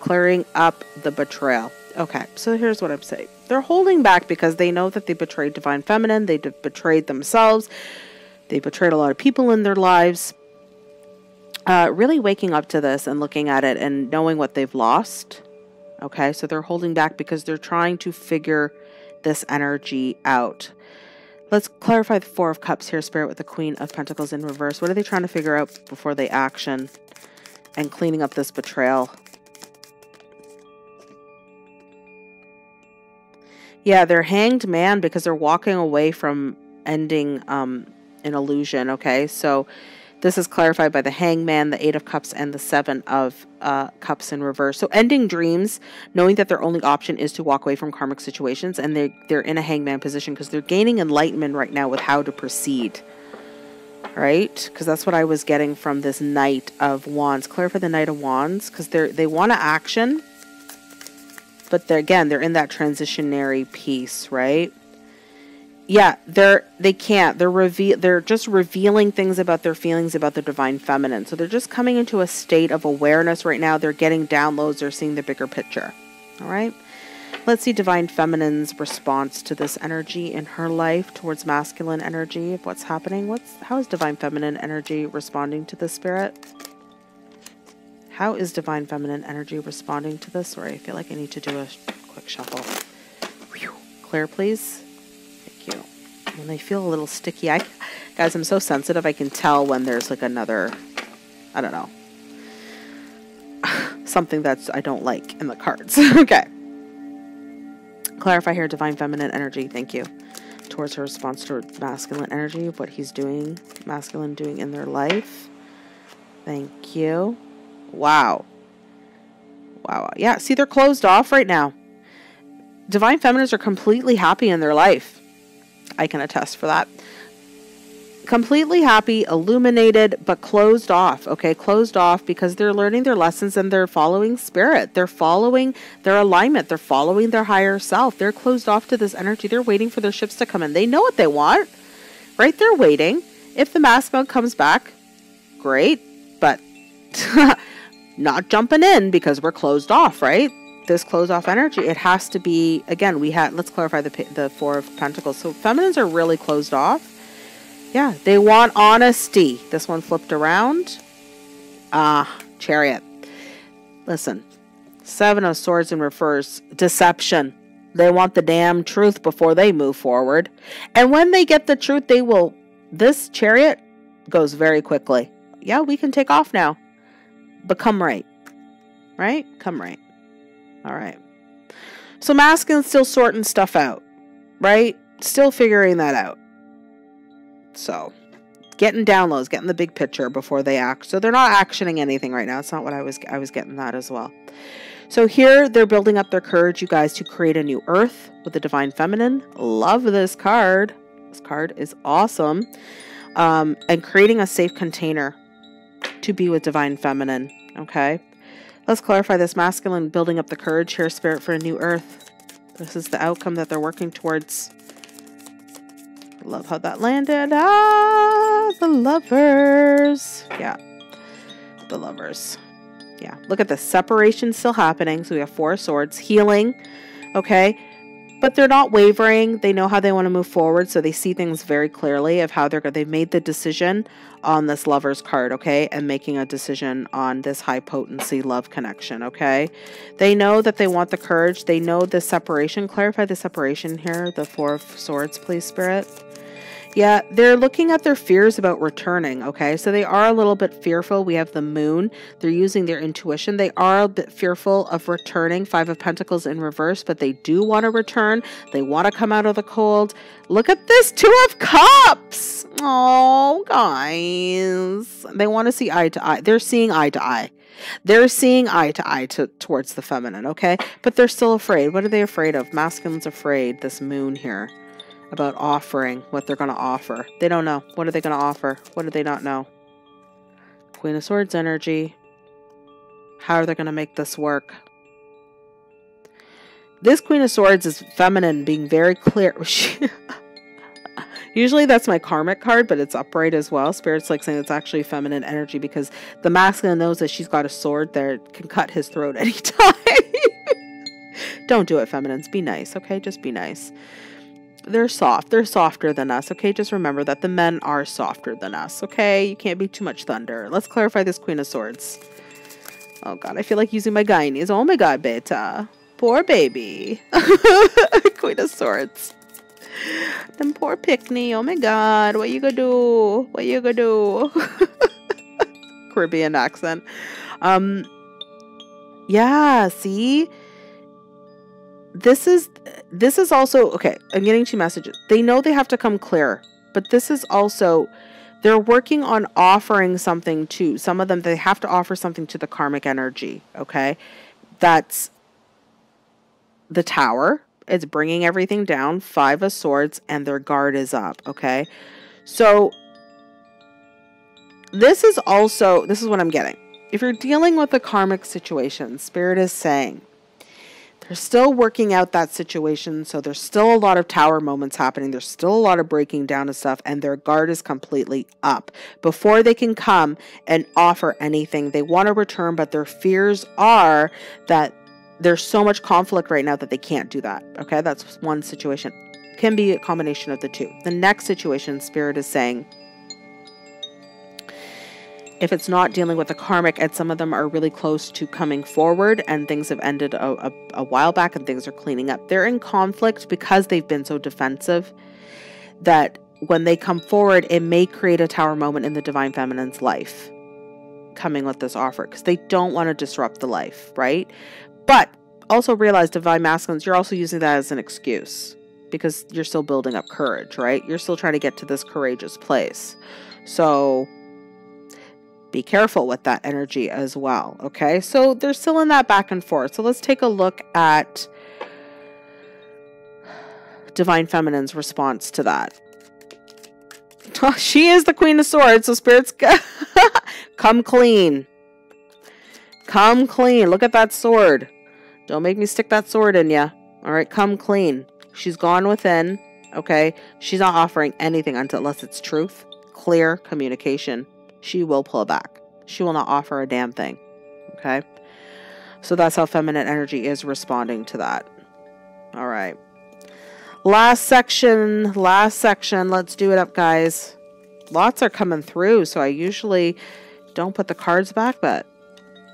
[SPEAKER 1] Clearing up the betrayal. Okay, so here's what I'm saying. They're holding back because they know that they betrayed Divine Feminine, they betrayed themselves, they betrayed a lot of people in their lives. Uh, really waking up to this and looking at it and knowing what they've lost. Okay, so they're holding back because they're trying to figure this energy out. Let's clarify the Four of Cups here, Spirit, with the Queen of Pentacles in reverse. What are they trying to figure out before they action and cleaning up this betrayal? Yeah, they're hanged man because they're walking away from ending um, an illusion. Okay, so this is clarified by the hangman, the eight of cups, and the seven of uh, cups in reverse. So ending dreams, knowing that their only option is to walk away from karmic situations, and they they're in a hangman position because they're gaining enlightenment right now with how to proceed. Right, because that's what I was getting from this Knight of Wands. Clarify the Knight of Wands because they're they want to action but they're again they're in that transitionary piece right? Yeah they're they can't. They're reveal they're just revealing things about their feelings about the divine feminine. So they're just coming into a state of awareness right now. They're getting downloads. They're seeing the bigger picture. All right? Let's see divine feminine's response to this energy in her life towards masculine energy of what's happening. What's how is divine feminine energy responding to the spirit how is Divine Feminine energy responding to this? Sorry, I feel like I need to do a quick shuffle. Whew. Clear, please. Thank you. When they feel a little sticky, I, guys, I'm so sensitive. I can tell when there's like another, I don't know, something that's I don't like in the cards. okay. Clarify here, Divine Feminine energy. Thank you. Towards her response to masculine energy what he's doing, masculine doing in their life. Thank you. Wow. Wow. Yeah, see, they're closed off right now. Divine feminines are completely happy in their life. I can attest for that. Completely happy, illuminated, but closed off. Okay, closed off because they're learning their lessons and they're following spirit. They're following their alignment. They're following their higher self. They're closed off to this energy. They're waiting for their ships to come in. They know what they want, right? They're waiting. If the masculine comes back, great, but not jumping in because we're closed off, right? This closed off energy, it has to be, again, we had, let's clarify the, the Four of Pentacles. So feminines are really closed off. Yeah, they want honesty. This one flipped around. Ah, Chariot. Listen, Seven of Swords in reverse, deception. They want the damn truth before they move forward. And when they get the truth, they will, this Chariot goes very quickly. Yeah, we can take off now but come right. Right? Come right. All right. So masculine's still sorting stuff out, right? Still figuring that out. So getting downloads, getting the big picture before they act. So they're not actioning anything right now. It's not what I was I was getting that as well. So here they're building up their courage, you guys, to create a new earth with the Divine Feminine. Love this card. This card is awesome. Um, and creating a safe container to be with Divine Feminine. Okay. Let's clarify this masculine building up the courage here, spirit for a new earth. This is the outcome that they're working towards. Love how that landed. Ah, the lovers. Yeah, the lovers. Yeah, look at this. Separation still happening. So we have four swords. Healing. Okay. But they're not wavering. They know how they want to move forward. So they see things very clearly of how they're going They've made the decision on this lover's card, okay? And making a decision on this high potency love connection, okay? They know that they want the courage. They know the separation. Clarify the separation here. The four of swords, please, spirit. Yeah, they're looking at their fears about returning, okay? So they are a little bit fearful. We have the moon. They're using their intuition. They are a bit fearful of returning. Five of Pentacles in reverse, but they do want to return. They want to come out of the cold. Look at this Two of Cups. Oh, guys. They want to see eye to eye. They're seeing eye to eye. They're seeing eye to eye to, towards the feminine, okay? But they're still afraid. What are they afraid of? Masculine's afraid, this moon here about offering what they're going to offer. They don't know. What are they going to offer? What do they not know? Queen of Swords energy. How are they going to make this work? This Queen of Swords is feminine, being very clear. Usually that's my karmic card, but it's upright as well. Spirit's like saying it's actually feminine energy because the masculine knows that she's got a sword that can cut his throat anytime. Don't do it, feminines. Be nice, okay? Just be nice they're soft. They're softer than us, okay? Just remember that the men are softer than us, okay? You can't be too much thunder. Let's clarify this Queen of Swords. Oh god, I feel like using my guineas. Oh my god, beta. Poor baby. Queen of Swords. Them poor Pickney. Oh my god, what you gonna do? What you gonna do? Caribbean accent. Um, yeah, see? This is this is also okay i'm getting two messages. They know they have to come clear but this is also they're working on offering something to some of them they have to offer something to the karmic energy okay? That's the tower. It's bringing everything down. Five of swords and their guard is up okay? So this is also this is what i'm getting. If you're dealing with a karmic situation spirit is saying they're still working out that situation, so there's still a lot of tower moments happening. There's still a lot of breaking down of stuff, and their guard is completely up. Before they can come and offer anything, they want to return, but their fears are that there's so much conflict right now that they can't do that. Okay, that's one situation. Can be a combination of the two. The next situation, Spirit is saying, if it's not dealing with the karmic and some of them are really close to coming forward and things have ended a, a, a, while back and things are cleaning up they're in conflict because they've been so defensive that when they come forward it may create a tower moment in the divine feminine's life coming with this offer because they don't want to disrupt the life right? But also realize divine masculines you're also using that as an excuse because you're still building up courage right? You're still trying to get to this courageous place. So be careful with that energy as well. Okay, so they're still in that back and forth. So let's take a look at Divine Feminine's response to that. she is the Queen of Swords, so spirits come clean. Come clean. Look at that sword. Don't make me stick that sword in ya. All right, come clean. She's gone within. Okay, she's not offering anything unless it's truth, clear communication she will pull back. She will not offer a damn thing. Okay? So that's how feminine energy is responding to that. All right. Last section, last section. Let's do it up, guys. Lots are coming through, so I usually don't put the cards back, but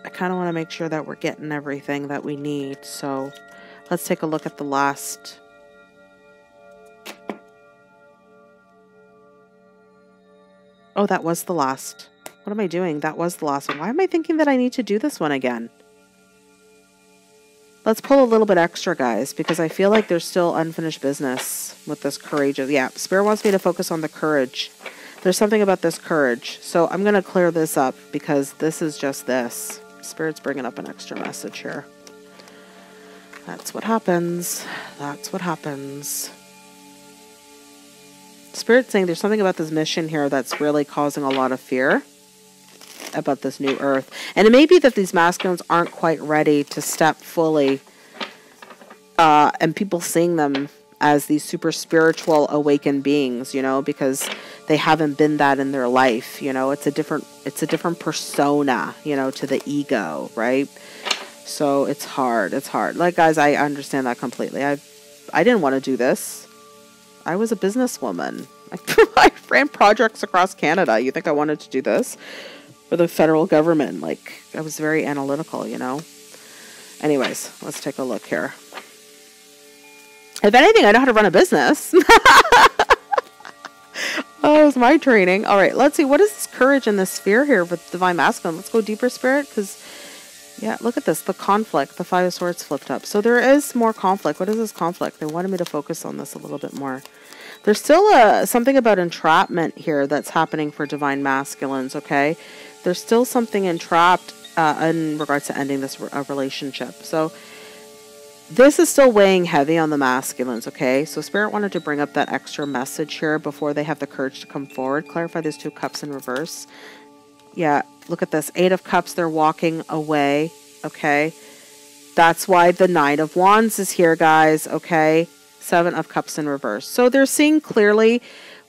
[SPEAKER 1] I kind of want to make sure that we're getting everything that we need. So let's take a look at the last Oh, that was the last. What am I doing? That was the last one. Why am I thinking that I need to do this one again? Let's pull a little bit extra, guys, because I feel like there's still unfinished business with this courageous. Yeah, Spirit wants me to focus on the courage. There's something about this courage. So I'm going to clear this up because this is just this. Spirit's bringing up an extra message here. That's what happens. That's what happens. Spirit saying there's something about this mission here that's really causing a lot of fear about this new earth. And it may be that these masculines aren't quite ready to step fully uh, and people seeing them as these super spiritual awakened beings, you know, because they haven't been that in their life, you know. It's a different it's a different persona, you know, to the ego, right? So it's hard. It's hard. Like guys, I understand that completely. I I didn't want to do this. I was a businesswoman. I ran projects across Canada. You think I wanted to do this for the federal government? Like I was very analytical, you know. Anyways, let's take a look here. If anything, I know how to run a business. oh, it's my training. All right, let's see. What is this courage in this sphere here with Divine Masculine? Let's go deeper, Spirit, because, yeah, look at this. The conflict. The Five of Swords flipped up. So there is more conflict. What is this conflict? They wanted me to focus on this a little bit more. There's still a, something about entrapment here that's happening for Divine Masculines, okay? There's still something entrapped uh, in regards to ending this uh, relationship. So this is still weighing heavy on the masculines, okay? So Spirit wanted to bring up that extra message here before they have the courage to come forward. Clarify these two cups in reverse. Yeah, look at this. Eight of cups, they're walking away, okay? That's why the Nine of Wands is here, guys, okay? Seven of Cups in reverse. So they're seeing clearly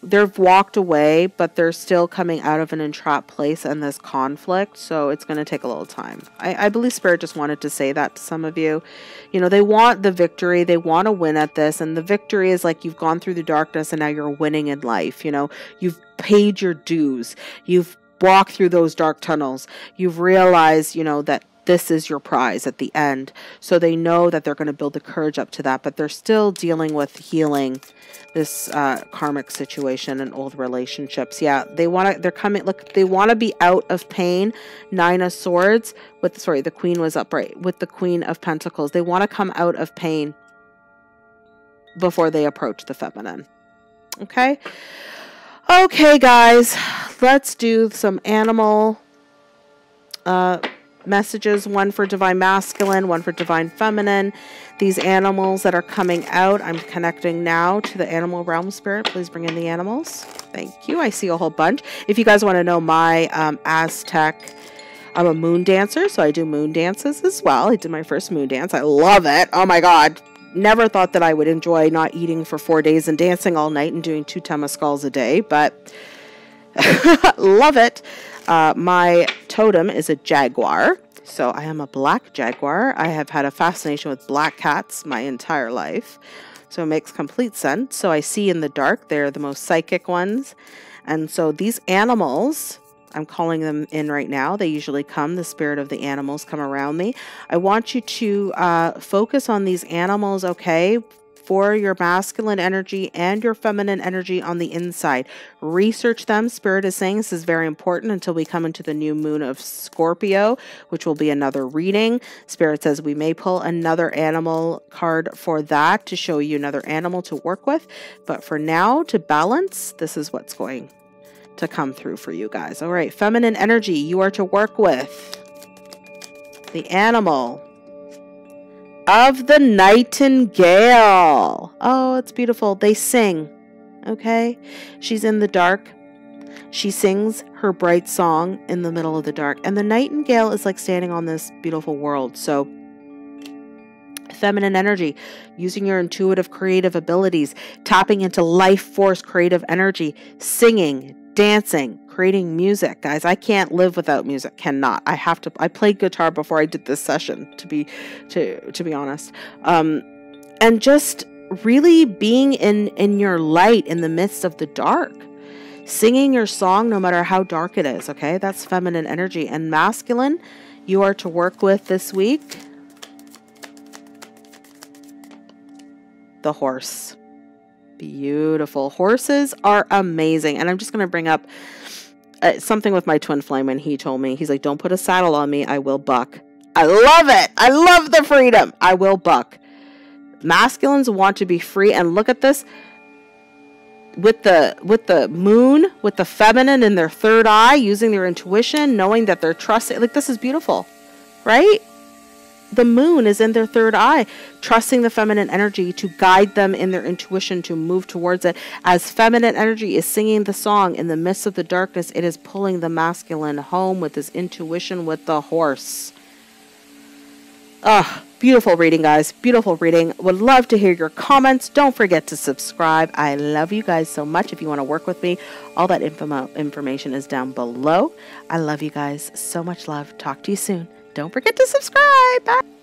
[SPEAKER 1] they've walked away, but they're still coming out of an entrapped place and this conflict. So it's going to take a little time. I, I, believe Spirit just wanted to say that to some of you. You know, they want the victory, they want to win at this. And the victory is like you've gone through the darkness and now you're winning in life. You know, you've paid your dues, you've walked through those dark tunnels, you've realized, you know, that this is your prize at the end. So they know that they're going to build the courage up to that, but they're still dealing with healing this uh, karmic situation and old relationships. Yeah, they want to, they're coming, look, they want to be out of pain. Nine of Swords with, sorry, the Queen was upright with the Queen of Pentacles. They want to come out of pain before they approach the feminine. Okay. Okay, guys, let's do some animal uh, messages one for divine masculine, one for divine feminine. These animals that are coming out, I'm connecting now to the animal realm spirit. Please bring in the animals. Thank you. I see a whole bunch. If you guys want to know my um, Aztec, I'm a moon dancer, so I do moon dances as well. I did my first moon dance. I love it. Oh my God. Never thought that I would enjoy not eating for four days and dancing all night and doing two temescals a day, but love it. Uh, my totem is a jaguar. So I am a black jaguar. I have had a fascination with black cats my entire life. So it makes complete sense. So I see in the dark, they're the most psychic ones. And so these animals, I'm calling them in right now. They usually come, the spirit of the animals come around me. I want you to uh, focus on these animals, okay? for your masculine energy and your feminine energy on the inside. Research them. Spirit is saying this is very important until we come into the new moon of Scorpio, which will be another reading. Spirit says we may pull another animal card for that to show you another animal to work with. But for now, to balance, this is what's going to come through for you guys. All right, feminine energy you are to work with. The animal of the nightingale. Oh, it's beautiful. They sing. Okay? She's in the dark. She sings her bright song in the middle of the dark. And the nightingale is like standing on this beautiful world. So, feminine energy, using your intuitive creative abilities, tapping into life force creative energy, singing, dancing, creating music, guys. I can't live without music. Cannot. I have to. I played guitar before I did this session. To be, to to be honest, um, and just really being in in your light in the midst of the dark, singing your song no matter how dark it is. Okay, that's feminine energy and masculine. You are to work with this week. The horse. Beautiful. Horses are amazing. And I'm just going to bring up uh, something with my twin flame when he told me, he's like, don't put a saddle on me. I will buck. I love it. I love the freedom. I will buck. Masculines want to be free. And look at this with the with the moon with the feminine in their third eye using their intuition knowing that they're trusting like this is beautiful right the moon is in their third eye, trusting the feminine energy to guide them in their intuition to move towards it. As feminine energy is singing the song in the midst of the darkness, it is pulling the masculine home with his intuition with the horse. Ah, beautiful reading, guys. Beautiful reading. Would love to hear your comments. Don't forget to subscribe. I love you guys so much. If you want to work with me, all that info information is down below. I love you guys. So much love. Talk to you soon. Don't forget to subscribe. Bye.